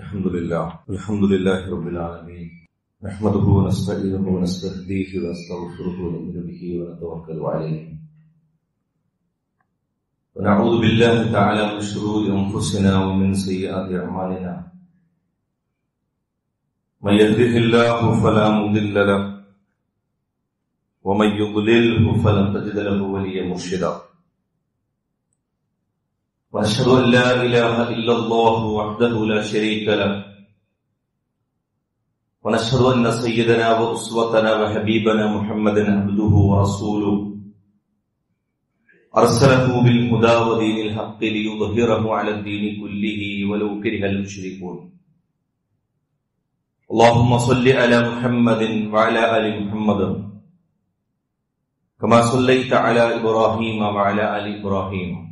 الحمد لله. الحمد لله رب العالمين. نحمده ونستعينه ونستهديه ونستغفره ونؤمن به ونتوكل عليه. ونعوذ بالله تعالى من شرور أنفسنا ومن سيئات أعمالنا. من يهده الله فلا مضل له. ومن يضلله فلن تجد له وليا مرشدا. وأشهد أن لا إله إلا الله وحده لا شريك له. ونشهد أن سيدنا وأسوتنا وحبيبنا محمدا عبده ورسوله. أرسله بالهدى ودين الحق ليظهره على الدين كله ولو كره المشركون. اللهم صل على محمد وعلى آل محمد. كما صليت على إبراهيم وعلى آل إبراهيم.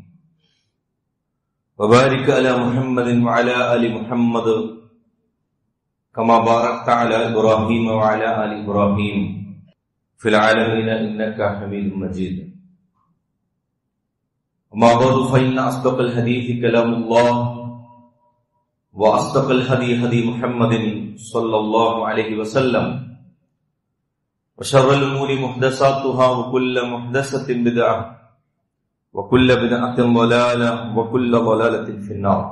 وبارك على محمد وعلى آل محمد كما باركت على إبراهيم وعلى آل إبراهيم في العالمين إنك حميد مجيد. أما بعد، فإن أصدق الحديث كلام الله وأصدق الهدي هدي محمد صلى الله عليه وسلم وشر الأمور محدثاتها وكل محدثة بدعة. وكل بدعة ضلالة وكل ضلالة في النار.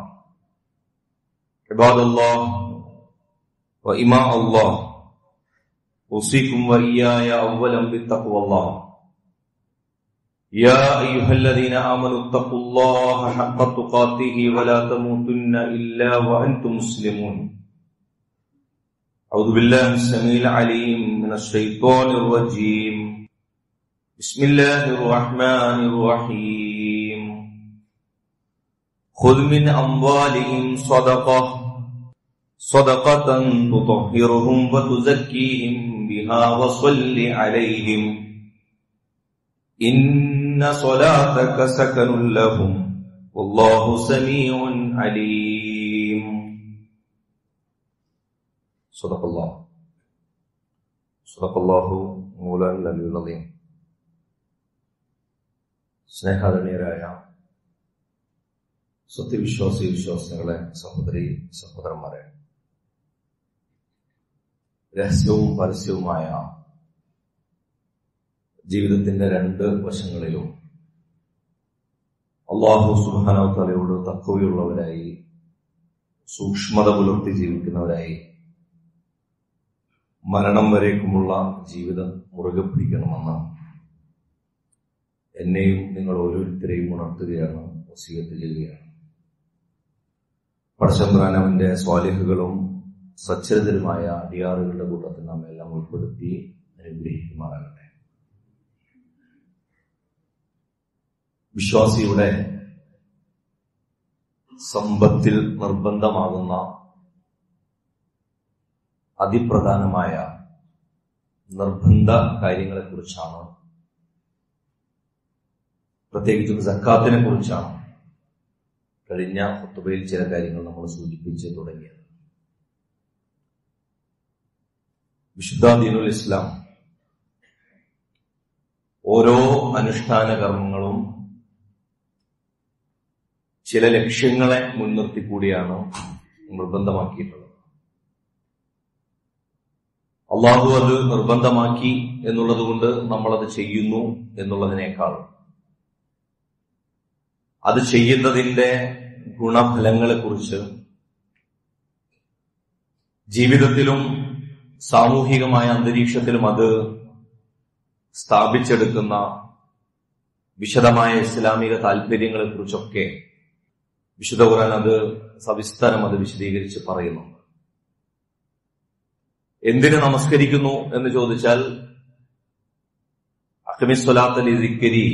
عباد الله وإماء الله أوصيكم وإياي أولا بتقوى الله. يا أيها الذين آمنوا اتقوا الله حق تقاته ولا تموتن إلا وأنتم مسلمون. أعوذ بالله السميع العليم من الشيطان الرجيم. بسم الله الرحمن الرحيم. خذ من أموالهم صدقة. صدقة تطهرهم وتزكيهم بها وصل عليهم. إن صلاتك سكن لهم. والله سميع عليم. صدق الله. صدق الله مولانا العلي العظيم. സ്നേഹാദരണീയരായ സത്യവിശ്വാസി വിശ്വാസികളെ സഹോദരി സഹോദരന്മാരെ രഹസ്യവും പരസ്യവുമായ ജീവിതത്തിന്റെ രണ്ട് വശങ്ങളിലും അള്ളാഹു സുബാനോത്തലയോട് തക്കവയുള്ളവരായി സൂക്ഷ്മത പുലർത്തി ജീവിക്കുന്നവരായി മരണം വരേക്കുമുള്ള ജീവിതം മുറുകെ പിടിക്കണമെന്ന് എന്നെയും നിങ്ങൾ ഓരോരുത്തരെയും ഉണർത്തുകയാണ് വസീയത്ത് ചെയ്യുകയാണ്. പടശംബ്രാനവന്റെ സ്വാലിഹുകളും സച്ചരിതരുമായ അടിയാറുകളുടെ കൂട്ടത്തിൽ നാം എല്ലാം ഉൾപ്പെടുത്തി അനുഗ്രഹിക്കുമാറാകട്ടെ. വിശ്വാസിയുടെ സമ്പത്തിൽ നിർബന്ധമാകുന്ന അതിപ്രധാനമായ നിർബന്ധ കാര്യങ്ങളെക്കുറിച്ചാണ് പ്രത്യേകിച്ചും സക്കാത്തിനെ കുറിച്ചാണ് കഴിഞ്ഞ ഒത്തുബയിൽ ചില കാര്യങ്ങൾ നമ്മൾ സൂചിപ്പിച്ച് തുടങ്ങിയത്. വിശുദ്ധ ദീനുൽ ഇസ്ലാം ഓരോ അനുഷ്ഠാന കർമ്മങ്ങളും ചില ലക്ഷ്യങ്ങളെ മുൻനിർത്തി കൂടിയാണ് നിർബന്ധമാക്കിയിട്ടുള്ളത്. അള്ളാഹു അത് നിർബന്ധമാക്കി എന്നുള്ളത് കൊണ്ട് നമ്മളത് ചെയ്യുന്നു എന്നുള്ളതിനേക്കാൾ അത് ചെയ്യുന്നതിന്റെ ഗുണഫലങ്ങളെ കുറിച്ച് ജീവിതത്തിലും സാമൂഹികമായ അന്തരീക്ഷത്തിലും അത് സ്ഥാപിച്ചെടുക്കുന്ന വിശദമായ ഇസ്ലാമിക താല്പര്യങ്ങളെ കുറിച്ചൊക്കെ വിശുദ്ധ ഖുർആൻ അത് സവിസ്തരം അത് വിശദീകരിച്ച് പറയുന്നുണ്ട് എന്തിന് നമസ്കരിക്കുന്നു എന്ന് ചോദിച്ചാൽ അഖമിസ്വലാത്തലി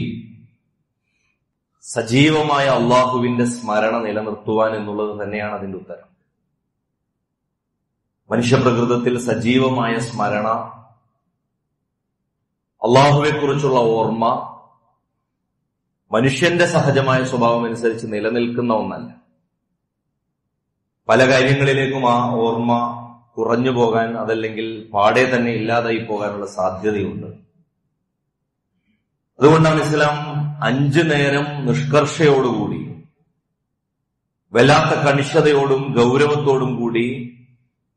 സജീവമായ അള്ളാഹുവിന്റെ സ്മരണ നിലനിർത്തുവാൻ എന്നുള്ളത് തന്നെയാണ് അതിന്റെ ഉത്തരം. മനുഷ്യപ്രകൃതത്തിൽ സജീവമായ സ്മരണ അള്ളാഹുവെക്കുറിച്ചുള്ള ഓർമ്മ മനുഷ്യന്റെ സഹജമായ സ്വഭാവം അനുസരിച്ച് നിലനിൽക്കുന്ന ഒന്നല്ല. പല കാര്യങ്ങളിലേക്കും ആ ഓർമ്മ കുറഞ്ഞു പോകാൻ അതല്ലെങ്കിൽ പാടെ തന്നെ ഇല്ലാതായി പോകാനുള്ള സാധ്യതയുണ്ട്. അതുകൊണ്ടാണ് ഇസ്ലാം അഞ്ചു നേരം നിഷ്കർഷയോടുകൂടി വല്ലാത്ത കണിശതയോടും ഗൗരവത്തോടും കൂടി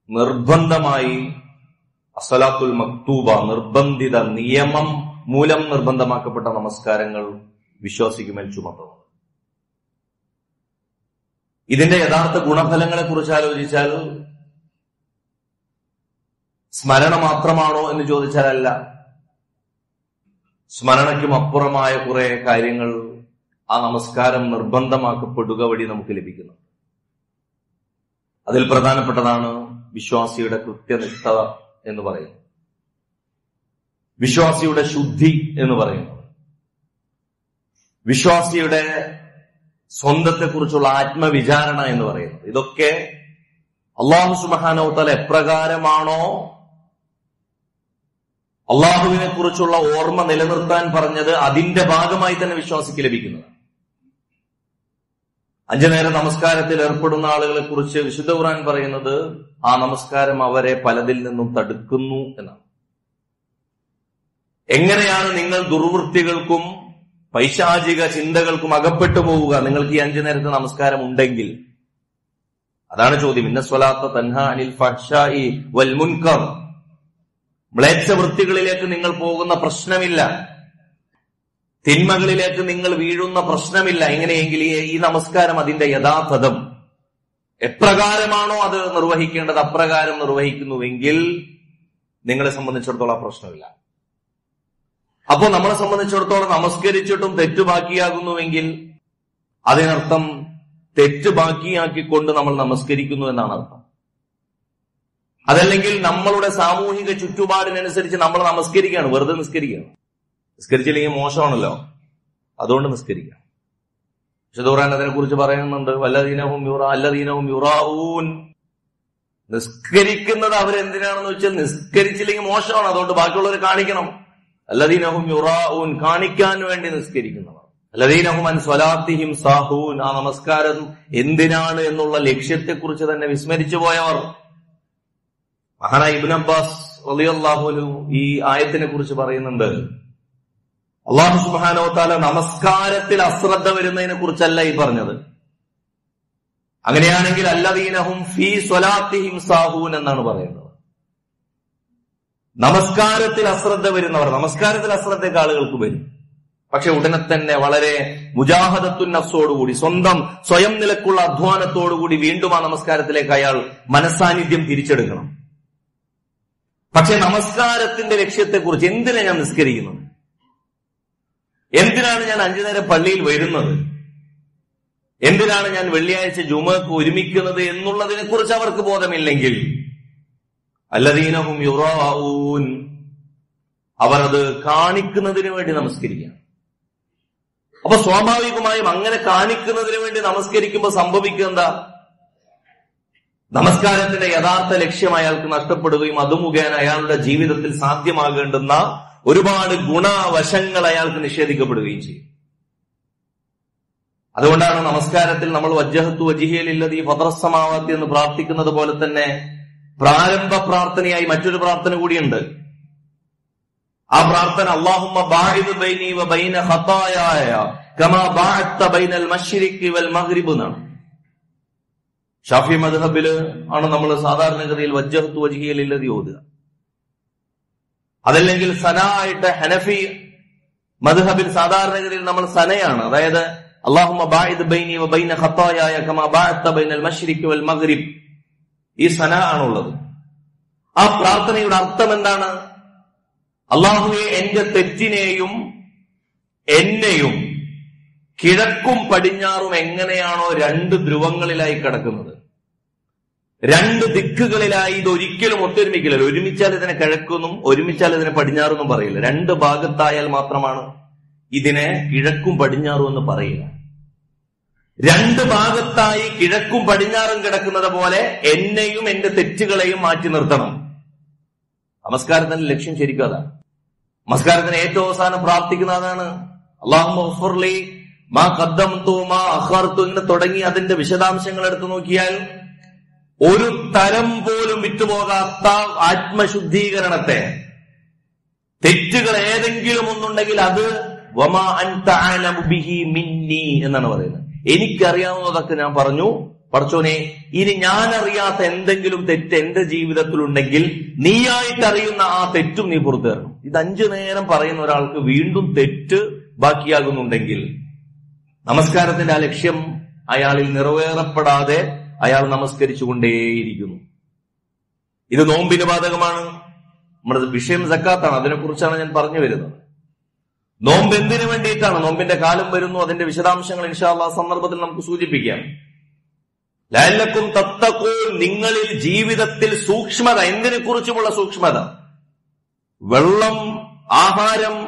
നിർബന്ധമായി അസലാത്തുൽ മക്തൂബ നിർബന്ധിത നിയമം മൂലം നിർബന്ധമാക്കപ്പെട്ട നമസ്കാരങ്ങൾ വിശ്വാസിക്കുമേൽ ചുമത്തുന്നത് ഇതിന്റെ യഥാർത്ഥ ഗുണഫലങ്ങളെ കുറിച്ച് ആലോചിച്ചാൽ സ്മരണ മാത്രമാണോ എന്ന് ചോദിച്ചാലല്ല. സ്മരണയ്ക്കും അപ്പുറമായ കുറെ കാര്യങ്ങൾ ആ നമസ്കാരം നിർബന്ധമാക്കപ്പെടുക വഴി നമുക്ക് ലഭിക്കുന്നു. അതിൽ പ്രധാനപ്പെട്ടതാണ് വിശ്വാസിയുടെ കൃത്യനിഷ്ഠ എന്ന് പറയുന്നത്. വിശ്വാസിയുടെ ശുദ്ധി എന്ന് പറയുന്നത്. വിശ്വാസിയുടെ സ്വന്തത്തെക്കുറിച്ചുള്ള ആത്മവിചാരണ എന്ന് പറയുന്നത്. ഇതൊക്കെ അള്ളാഹു സുബാനോത്തല എപ്രകാരമാണോ അള്ളാഹുവിനെ കുറിച്ചുള്ള ഓർമ്മ നിലനിർത്താൻ പറഞ്ഞത് അതിന്റെ ഭാഗമായി തന്നെ വിശ്വാസിക്ക് ലഭിക്കുന്നത് അഞ്ചു നേരം നമസ്കാരത്തിൽ ഏർപ്പെടുന്ന ആളുകളെ കുറിച്ച് വിശുദ്ധ ഖുറാൻ പറയുന്നത് ആ നമസ്കാരം അവരെ പലതിൽ നിന്നും തടുക്കുന്നു എന്നാണ്. എങ്ങനെയാണ് നിങ്ങൾ ദുർവൃത്തികൾക്കും പൈശാചിക ചിന്തകൾക്കും അകപ്പെട്ടു പോവുക? നിങ്ങൾക്ക് ഈ അഞ്ചു നേരത്തെ നമസ്കാരം ഉണ്ടെങ്കിൽ. അതാണ് ചോദ്യം. ഇന്ന സ്വലാത്ത തൻഹ അനിൽ ഫഹ്ഷായി വൽ മുൻകർ. മ്ലേച്ഛ വൃത്തികളിലേക്ക് നിങ്ങൾ പോകുന്ന പ്രശ്നമില്ല. തിന്മകളിലേക്ക് നിങ്ങൾ വീഴുന്ന പ്രശ്നമില്ല. എങ്ങനെയെങ്കിൽ ഈ- നമസ്കാരം അതിന്റെ യഥാർത്ഥതം. എപ്രകാരമാണോ അത് നിർവഹിക്കേണ്ടത് അപ്രകാരം നിർവഹിക്കുന്നുവെങ്കിൽ നിങ്ങളെ സംബന്ധിച്ചിടത്തോളം പ്രശ്നമില്ല. അപ്പോൾ നമ്മളെ സംബന്ധിച്ചിടത്തോളം നമസ്കരിച്ചിട്ടും തെറ്റ് ബാക്കിയാകുന്നുവെങ്കിൽ അതിനർത്ഥം തെറ്റ് ബാക്കിയാക്കിക്കൊണ്ട് നമ്മൾ നമസ്കരിക്കുന്നു എന്നാണ് അർത്ഥം. അതല്ലെങ്കിൽ നമ്മളുടെ സാമൂഹിക ചുറ്റുപാടിനനുസരിച്ച് നമ്മൾ നമസ്കരിക്കുകയാണ്. വെറുതെ നിസ്കരിക്കുകയാണ്. നിസ്കരിച്ചില്ലെങ്കിൽ മോശമാണല്ലോ. അതുകൊണ്ട് നിസ്കരിക്കാം വിശുദ്ധ അതിനെ കുറിച്ച് പറയുന്നുണ്ട്. വല്ലദീനവും യുറ അല്ലദീനവും യുറാവൂൻ നിസ്കരിക്കുന്നത് അവരെന്തിനാണെന്ന് വെച്ചാൽ നിസ്കരിച്ചില്ലെങ്കിൽ മോശമാണ്. അതുകൊണ്ട് ബാക്കിയുള്ളവരെ കാണിക്കണം. അല്ലദീനഹും യുറാവൂൻ കാണിക്കാൻ വേണ്ടി നിസ്കരിക്കുന്നവർ. അല്ലദീനഹും സ്വലാത്തിഹിം സാഹൂൻ. ആ നമസ്കാരം എന്തിനാണ് എന്നുള്ള ലക്ഷ്യത്തെക്കുറിച്ച് തന്നെ വിസ്മരിച്ചു പോയവർ. മഹാനായ ഇബിൻ അബ്ബാസ് റളിയല്ലാഹുനു ഈ ആയത്തിനെ കുറിച്ച് പറയുന്നുണ്ട്. അള്ളാഹു സുബാനോ താല നമസ്കാരത്തിൽ അശ്രദ്ധ വരുന്നതിനെ കുറിച്ചല്ല ഈ പറഞ്ഞത്. അങ്ങനെയാണെങ്കിൽ അല്ലദീനഹും ഫീ സ്വലാത്തിഹിം സാഹൂൻ എന്നാണ് പറയുന്നത്. നമസ്കാരത്തിൽ അശ്രദ്ധ വരുന്നവർ നമസ്കാരത്തിൽ അശ്രദ്ധ ആളുകൾക്ക് വരും. പക്ഷെ ഉടനെ തന്നെ വളരെ മുജാഹദത്തുൻ നഫ്സോടുകൂടി സ്വന്തം സ്വയം നിലക്കുള്ള അധ്വാനത്തോടുകൂടി വീണ്ടും ആ നമസ്കാരത്തിലേക്ക് അയാൾ മനസാന്നിധ്യം തിരിച്ചെടുക്കണം. പക്ഷെ നമസ്കാരത്തിന്റെ ലക്ഷ്യത്തെക്കുറിച്ച് എന്തിനാണ് ഞാൻ നിസ്കരിക്കുന്നത് എന്തിനാണ് ഞാൻ അഞ്ചു നേരം പള്ളിയിൽ വരുന്നത്? എന്തിനാണ് ഞാൻ വെള്ളിയാഴ്ച ജുമക്ക് ഒരുമിക്കുന്നത് എന്നുള്ളതിനെ കുറിച്ച് അവർക്ക് ബോധമില്ലെങ്കിൽ? അല്ലദീനവും യുറാവൂൻ അവർ അത് കാണിക്കുന്നതിന് വേണ്ടി നമസ്കരിക്കുക അപ്പൊ സ്വാഭാവികമായും അങ്ങനെ കാണിക്കുന്നതിന് വേണ്ടി നമസ്കരിക്കുമ്പോൾ സംഭവിക്കുക എന്താ? നമസ്കാരത്തിന്റെ യഥാർത്ഥ ലക്ഷ്യം അയാൾക്ക് നഷ്ടപ്പെടുകയും അത് മുഖേന അയാളുടെ ജീവിതത്തിൽ സാധ്യമാകേണ്ടുന്ന ഒരുപാട് ഗുണവശങ്ങൾ അയാൾക്ക് നിഷേധിക്കപ്പെടുകയും ചെയ്യും. അതുകൊണ്ടാണ് നമസ്കാരത്തിൽ നമ്മൾ വജ്ജഹത്തു വജിഹയിലില്ലത് ഭദ്രസമാവാത്തി എന്ന് പ്രാർത്ഥിക്കുന്നത് പോലെ തന്നെ പ്രാരംഭ പ്രാർത്ഥനയായി മറ്റൊരു പ്രാർത്ഥന കൂടിയുണ്ട്. ആ പ്രാർത്ഥന അള്ളാഹുമ്മ ബാഇദ് ബൈനി കമാ ബൈനൽ മശ്രിഖി വൽ മഗ്രിബ് എന്നാണ്. ഷാഫി മദ്ഹബിൽ ആണ് നമ്മൾ സാധാരണഗതിയിൽ വജ്ജഹത്തു വജിഹയിലില്ലത് ഓതുക. അതല്ലെങ്കിൽ സന ആയിട്ട് ഹനഫി മദ്ഹബിൽ സാധാരണഗതിയിൽ നമ്മൾ സനയാണ്. അതായത് ഈ സന ആണുള്ളത്. ആ പ്രാർത്ഥനയുടെ അർത്ഥം എന്താണ്? അള്ളാഹുവെ എന്റെ തെറ്റിനെയും എന്നെയും കിഴക്കും പടിഞ്ഞാറും എങ്ങനെയാണോ രണ്ട് ധ്രുവങ്ങളിലായി കിടക്കുന്നത്. രണ്ട് ദിക്കുകളിലായി ഇത് ഒരിക്കലും ഒത്തൊരുമിക്കില്ല ഒരുമിച്ചാൽ ഇതിനെ കിഴക്കെന്നും ഒരുമിച്ചാൽ ഇതിനെ പടിഞ്ഞാറെന്നും പറയില്ല. രണ്ട് ഭാഗത്തായാൽ മാത്രമാണ് ഇതിനെ കിഴക്കും പടിഞ്ഞാറും എന്ന് പറയുക. രണ്ട് ഭാഗത്തായി കിഴക്കും പടിഞ്ഞാറും കിടക്കുന്നത് പോലെ എന്നെയും എന്റെ തെറ്റുകളെയും മാറ്റി നിർത്തണം. നമസ്കാരത്തിന്റെ ലക്ഷ്യം ശരിക്കും അതാണ് നമസ്കാരത്തിന് ഏറ്റവും അവസാനം പ്രാർത്ഥിക്കുന്ന അതാണ്. അള്ളാഹുലി മാ കദ്ദം തൂ മാ അഹാർത്തു ഇങ്ങനെ തുടങ്ങി അതിന്റെ വിശദാംശങ്ങൾ എടുത്തു നോക്കിയാൽ ഒരു തരം പോലും വിട്ടുപോകാത്ത ആത്മശുദ്ധീകരണത്തെ തെറ്റുകൾ ഏതെങ്കിലും ഒന്നുണ്ടെങ്കിൽ അത് വമാ ബിഹി മിന്നി എന്നാണ് പറയുന്നത്. എനിക്കറിയാവുന്നതൊക്കെ ഞാൻ പറഞ്ഞു. പറച്ചോനെ ഇനി ഞാൻ അറിയാത്ത എന്തെങ്കിലും തെറ്റ് എന്റെ ജീവിതത്തിലുണ്ടെങ്കിൽ നീയായിട്ട് അറിയുന്ന ആ തെറ്റും നീ പുറത്തു തരണം. ഇത് അഞ്ചു നേരം പറയുന്ന ഒരാൾക്ക് വീണ്ടും തെറ്റ് ബാക്കിയാകുന്നുണ്ടെങ്കിൽ നമസ്കാരത്തിന്റെ ആ ലക്ഷ്യം അയാളിൽ നിറവേറപ്പെടാതെ അയാൾ നമസ്കരിച്ചുകൊണ്ടേയിരിക്കുന്നു. ഇത് നോമ്പിന് ബാധകമാണ്. നമ്മുടെ വിഷയം സക്കാത്താണ്. അതിനെക്കുറിച്ചാണ് ഞാൻ പറഞ്ഞു വരുന്നത്. നോമ്പ് എന്തിനു വേണ്ടിയിട്ടാണ്? നോമ്പിന്റെ കാലം വരുന്നു അതിന്റെ വിശദാംശങ്ങൾ ഇൻഷാല്ല സന്ദർഭത്തിൽ നമുക്ക് സൂചിപ്പിക്കാം. ലാലക്കും തത്തക്കൂൻ നിങ്ങളിൽ ജീവിതത്തിൽ സൂക്ഷ്മത എന്തിനെ കുറിച്ചുമുള്ള സൂക്ഷ്മത? വെള്ളം ആഹാരം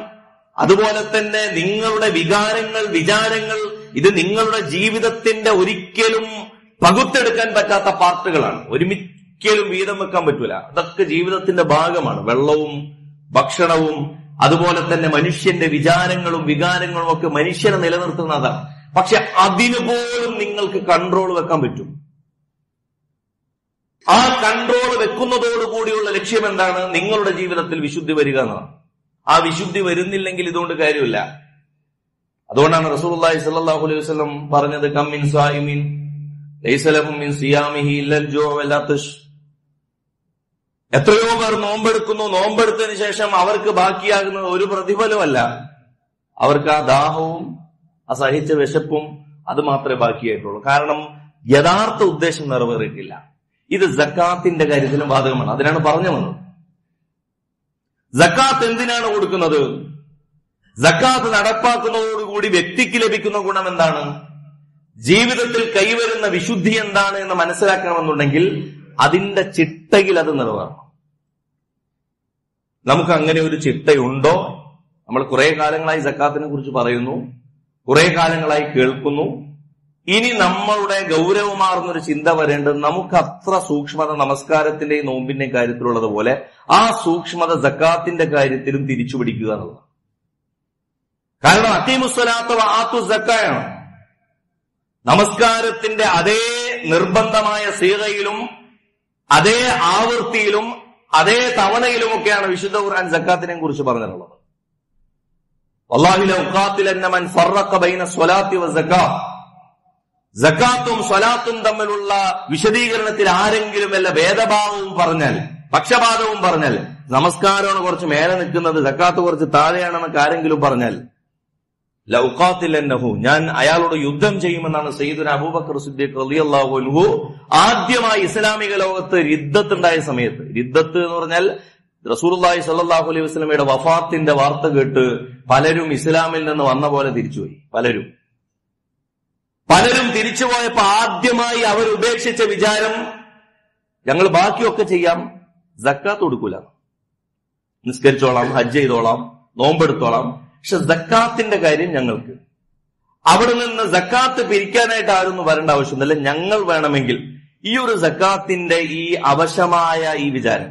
അതുപോലെ തന്നെ നിങ്ങളുടെ വികാരങ്ങൾ വിചാരങ്ങൾ ഇത് നിങ്ങളുടെ ജീവിതത്തിന്റെ ഒരിക്കലും പകുത്തെടുക്കാൻ പറ്റാത്ത പാർട്ടുകളാണ്. ഒരുമിക്കലും വീതം വെക്കാൻ പറ്റൂല. അതൊക്കെ ജീവിതത്തിന്റെ ഭാഗമാണ്. വെള്ളവും ഭക്ഷണവും അതുപോലെ തന്നെ മനുഷ്യന്റെ വിചാരങ്ങളും വികാരങ്ങളും ഒക്കെ മനുഷ്യനെ നിലനിർത്തുന്നതാണ് പക്ഷെ അതിനു പോലും നിങ്ങൾക്ക് കൺട്രോൾ വെക്കാൻ പറ്റും. ആ കൺട്രോൾ വെക്കുന്നതോടുകൂടിയുള്ള ലക്ഷ്യം എന്താണ്? നിങ്ങളുടെ ജീവിതത്തിൽ വിശുദ്ധി വരിക എന്നാണ് ആ വിശുദ്ധി വരുന്നില്ലെങ്കിൽ ഇതുകൊണ്ട് കാര്യമില്ല. അതുകൊണ്ടാണ് റസൂലുള്ളാഹി സ്വല്ലല്ലാഹു അലൈഹി വസ്ലം പറഞ്ഞത് കമ്മിൻ സായിമിൻ എത്രയോ പേർ നോമ്പെടുക്കുന്നു. നോമ്പെടുത്തതിന് ശേഷം അവർക്ക് ബാക്കിയാകുന്നത് ഒരു പ്രതിഫലമല്ല. അവർക്ക് ആ ദാഹവും ആ സഹിച്ച വിശപ്പും അത് മാത്രമേ ബാക്കിയായിട്ടുള്ളൂ. കാരണം യഥാർത്ഥ ഉദ്ദേശം നിറവേറിയിട്ടില്ല. ഇത് ജക്കാത്തിന്റെ കാര്യത്തിലും ബാധകമാണ്. അതിനാണ് പറഞ്ഞു വന്നത്. ജക്കാത്ത് എന്തിനാണ് കൊടുക്കുന്നത്? ജക്കാത്ത് നടപ്പാക്കുന്നതോടുകൂടി വ്യക്തിക്ക് ലഭിക്കുന്ന ഗുണം എന്താണ്? ജീവിതത്തിൽ കൈവരുന്ന വിശുദ്ധി എന്താണ് എന്ന് മനസ്സിലാക്കണമെന്നുണ്ടെങ്കിൽ അതിന്റെ ചിട്ടയിൽ അത് നിറവേറണം നമുക്ക് അങ്ങനെ ഒരു ചിട്ടയുണ്ടോ? നമ്മൾ കുറെ കാലങ്ങളായി സക്കാത്തിനെ കുറിച്ച് പറയുന്നു. കുറെ കാലങ്ങളായി കേൾക്കുന്നു. ഇനി നമ്മളുടെ ഗൗരവമാർന്നൊരു ചിന്ത വരേണ്ടത് നമുക്ക് അത്ര സൂക്ഷ്മത നമസ്കാരത്തിന്റെയും നോമ്പിന്റെയും കാര്യത്തിലുള്ളത് പോലെ ആ സൂക്ഷ്മത ജക്കാത്തിന്റെ കാര്യത്തിലും തിരിച്ചു പിടിക്കുക എന്നുള്ളത് കാരണം അത്തീമുസ്വലാത്ത ആത്തു ജക്കായാണ് നമസ്കാരത്തിന്റെ അതേ നിർബന്ധമായ സീതയിലും അതേ ആവൃത്തിയിലും അതേ തവണയിലുമൊക്കെയാണ് വിശുദ്ധ ഖുർആൻ സക്കാത്തിനെ കുറിച്ച് പറഞ്ഞിട്ടുള്ളത്. സക്കാത്ത് സ്വലാത്തും തമ്മിലുള്ള വിശദീകരണത്തിൽ ആരെങ്കിലും വല്ല ഭേദഭാവവും പറഞ്ഞാൽ പക്ഷപാതവും പറഞ്ഞാൽ നമസ്കാരമാണ് കുറച്ച് മേലെ നിൽക്കുന്നത് സക്കാത്ത് കുറച്ച് താഴെയാണെന്നൊക്കെ ആരെങ്കിലും പറഞ്ഞാൽ ഞാൻ അയാളോട് യുദ്ധം ചെയ്യുമെന്നാണ് സയ്യിദുന അബൂബക്കർ സിദ്ദീഖ് റളിയല്ലാഹു അൻഹു ആദ്യമായി ഇസ്ലാമിക ലോകത്ത് രിദ്ദത്തുണ്ടായ സമയത്ത്. രിദ്ദത്ത് എന്ന് പറഞ്ഞാൽ റസൂലുള്ളാഹി സല്ലാഹു അലൈഹി വസ്ലമയുടെ വഫാത്തിന്റെ വാർത്ത കേട്ട് പലരും ഇസ്ലാമിൽ നിന്ന് വന്ന പോലെ തിരിച്ചുപോയി. പലരും. പലരും തിരിച്ചുപോയപ്പോ ആദ്യമായി അവർ ഉപേക്ഷിച്ച വിചാരം ഞങ്ങൾ ബാക്കിയൊക്കെ ചെയ്യാം. ജക്കാത്ത് കൊടുക്കൂല. നിസ്കരിച്ചോളാം ഹജ്ജ് ചെയ്തോളാം നോമ്പെടുത്തോളാം. പക്ഷെ സക്കാത്തിന്റെ കാര്യം ഞങ്ങൾക്ക്. അവിടെ നിന്ന് സക്കാത്ത് പിരിക്കാനായിട്ട് ആരൊന്നും വരേണ്ട ആവശ്യമൊന്നുമില്ല. ഞങ്ങൾ വേണമെങ്കിൽ ഈ ഒരു സക്കാത്തിന്റെ ഈ അവശമായ ഈ വിചാരം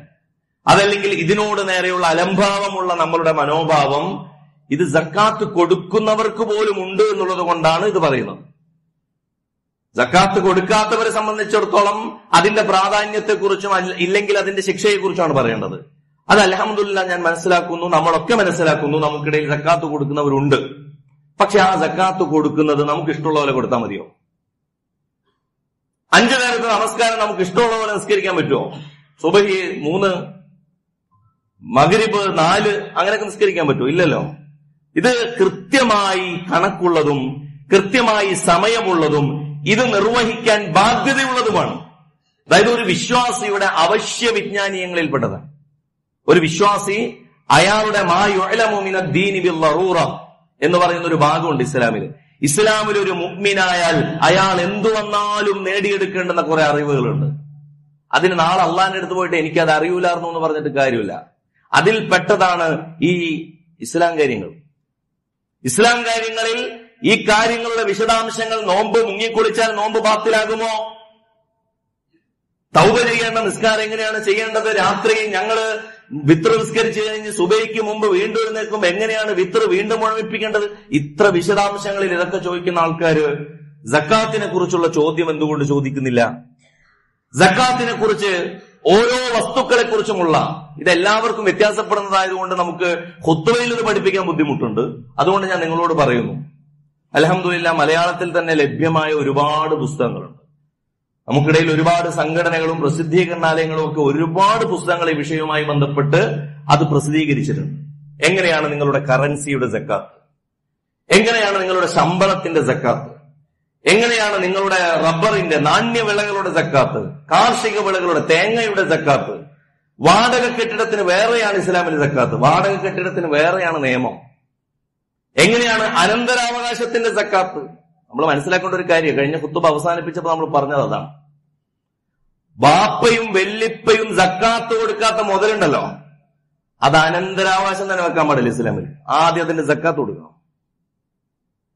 അതല്ലെങ്കിൽ ഇതിനോട് നേരെയുള്ള അലംഭാവമുള്ള നമ്മളുടെ മനോഭാവം ഇത് സക്കാത്ത് കൊടുക്കുന്നവർക്ക് പോലും ഉണ്ട് എന്നുള്ളത് കൊണ്ടാണ് ഇത് പറയുന്നത്. സക്കാത്ത് കൊടുക്കാത്തവരെ സംബന്ധിച്ചിടത്തോളം അതിന്റെ പ്രാധാന്യത്തെക്കുറിച്ചും ഇല്ലെങ്കിൽ അതിന്റെ ശിക്ഷയെക്കുറിച്ചാണ് പറയേണ്ടത്. അത് അലഹമുല്ല ഞാൻ മനസ്സിലാക്കുന്നു നമ്മളൊക്കെ മനസ്സിലാക്കുന്നു നമുക്കിടയിൽ ജക്കാത്ത് കൊടുക്കുന്നവരുണ്ട്. പക്ഷെ ആ ജക്കാത്ത് കൊടുക്കുന്നത് നമുക്ക് ഇഷ്ടമുള്ള പോലെ കൊടുത്താൽ മതിയോ? അഞ്ചു നേരത്തെ നമസ്കാരം നമുക്ക് ഇഷ്ടമുള്ള പോലെ നിസ്കരിക്കാൻ പറ്റുമോ? സുബഹി മൂന്ന് മകരിബ് നാല് അങ്ങനെയൊക്കെ നിസ്കരിക്കാൻ പറ്റുമോ? ഇല്ലല്ലോ. ഇത് കൃത്യമായി കണക്കുള്ളതും കൃത്യമായി സമയമുള്ളതും ഇത് നിർവഹിക്കാൻ ബാധ്യതയുള്ളതുമാണ്. അതായത് ഒരു വിശ്വാസിയുടെ അവശ്യ വിജ്ഞാനീയങ്ങളിൽപ്പെട്ടതാണ് ഒരു വിശ്വാസി അയാളുടെ എന്ന് പറയുന്ന ഒരു ഭാഗമുണ്ട് ഇസ്ലാമിൽ ഇസ്ലാമിൽ ഒരു മുഗ്മിനായാൽ അയാൾ എന്തു വന്നാലും നേടിയെടുക്കേണ്ടെന്ന കുറെ അറിവുകളുണ്ട്. അതിന് നാളെ അള്ളാന്റെ അടുത്ത് പോയിട്ട് എനിക്ക് അത് അറിയൂലായിരുന്നു എന്ന് പറഞ്ഞിട്ട് കാര്യമില്ല. അതിൽ പെട്ടതാണ് ഈ ഇസ്ലാം കാര്യങ്ങൾ. ഇസ്ലാം കാര്യങ്ങളിൽ ഈ കാര്യങ്ങളുടെ വിശദാംശങ്ങൾ നോമ്പ് മുങ്ങിക്കുളിച്ചാൽ നോമ്പ് പാത്തിലാകുമോ തൗബ ചെയ്യേണ്ട നിസ്കാരം എങ്ങനെയാണ് ചെയ്യേണ്ടത്? രാത്രി ഞങ്ങൾ വിത്ര നിസ്കരിച്ചു കഴിഞ്ഞ് സുബൈക്ക് മുമ്പ് വീണ്ടും എഴുന്നേൽക്കുമ്പോൾ എങ്ങനെയാണ് വിത്ര വീണ്ടും മുഴമിപ്പിക്കേണ്ടത് ഇത്ര വിശദാംശങ്ങളിൽ ഇതൊക്കെ ചോദിക്കുന്ന ആൾക്കാര് ജക്കാത്തിനെ കുറിച്ചുള്ള ചോദ്യം എന്തുകൊണ്ട് ചോദിക്കുന്നില്ല? ജക്കാത്തിനെ കുറിച്ച് ഓരോ വസ്തുക്കളെ കുറിച്ചുമുള്ള ഇതെല്ലാവർക്കും വ്യത്യാസപ്പെടുന്നതായതുകൊണ്ട് നമുക്ക് ഹുത്തുവയിൽ ഇത് പഠിപ്പിക്കാൻ ബുദ്ധിമുട്ടുണ്ട്. അതുകൊണ്ട് ഞാൻ നിങ്ങളോട് പറയുന്നു. അലഹമില്ല മലയാളത്തിൽ തന്നെ ലഭ്യമായ ഒരുപാട് പുസ്തകങ്ങളുണ്ട്. നമുക്കിടയിൽ ഒരുപാട് സംഘടനകളും പ്രസിദ്ധീകരണാലയങ്ങളും ഒക്കെ ഒരുപാട് പുസ്തകങ്ങൾ ഈ വിഷയവുമായി ബന്ധപ്പെട്ട് അത് പ്രസിദ്ധീകരിച്ചിട്ടുണ്ട്. എങ്ങനെയാണ് നിങ്ങളുടെ കറൻസിയുടെ ജക്കാത്ത് എങ്ങനെയാണ് നിങ്ങളുടെ ശമ്പളത്തിന്റെ ജക്കാത്ത് എങ്ങനെയാണ് നിങ്ങളുടെ റബ്ബറിന്റെ നാണ്യവിളകളുടെ ജക്കാത്ത് കാർഷിക വിളകളുടെ തേങ്ങയുടെ ജക്കാത്ത് വാടക കെട്ടിടത്തിന് വേറെയാണ് ഇസ്ലാമിലെ ജക്കാത്ത് വാടക കെട്ടിടത്തിന് വേറെയാണ് നിയമം. എങ്ങനെയാണ് അനന്തരാവകാശത്തിന്റെ ജക്കാത്ത് നമ്മൾ മനസ്സിലാക്കേണ്ട ഒരു കാര്യം കഴിഞ്ഞ കുത്തുബ് അവസാനിപ്പിച്ചപ്പോൾ നമ്മൾ പറഞ്ഞത് അതാണ്. ബാപ്പയും വെല്ലിപ്പയും സക്കാത്ത് കൊടുക്കാത്ത മുതലുണ്ടല്ലോ. അത് അനന്തരാവകാശം തന്നെ വെക്കാൻ പാടില്ല ഇസ്ലാമിൽ. ആദ്യം അതിന്റെ സക്കാത്ത് കൊടുക്കണം.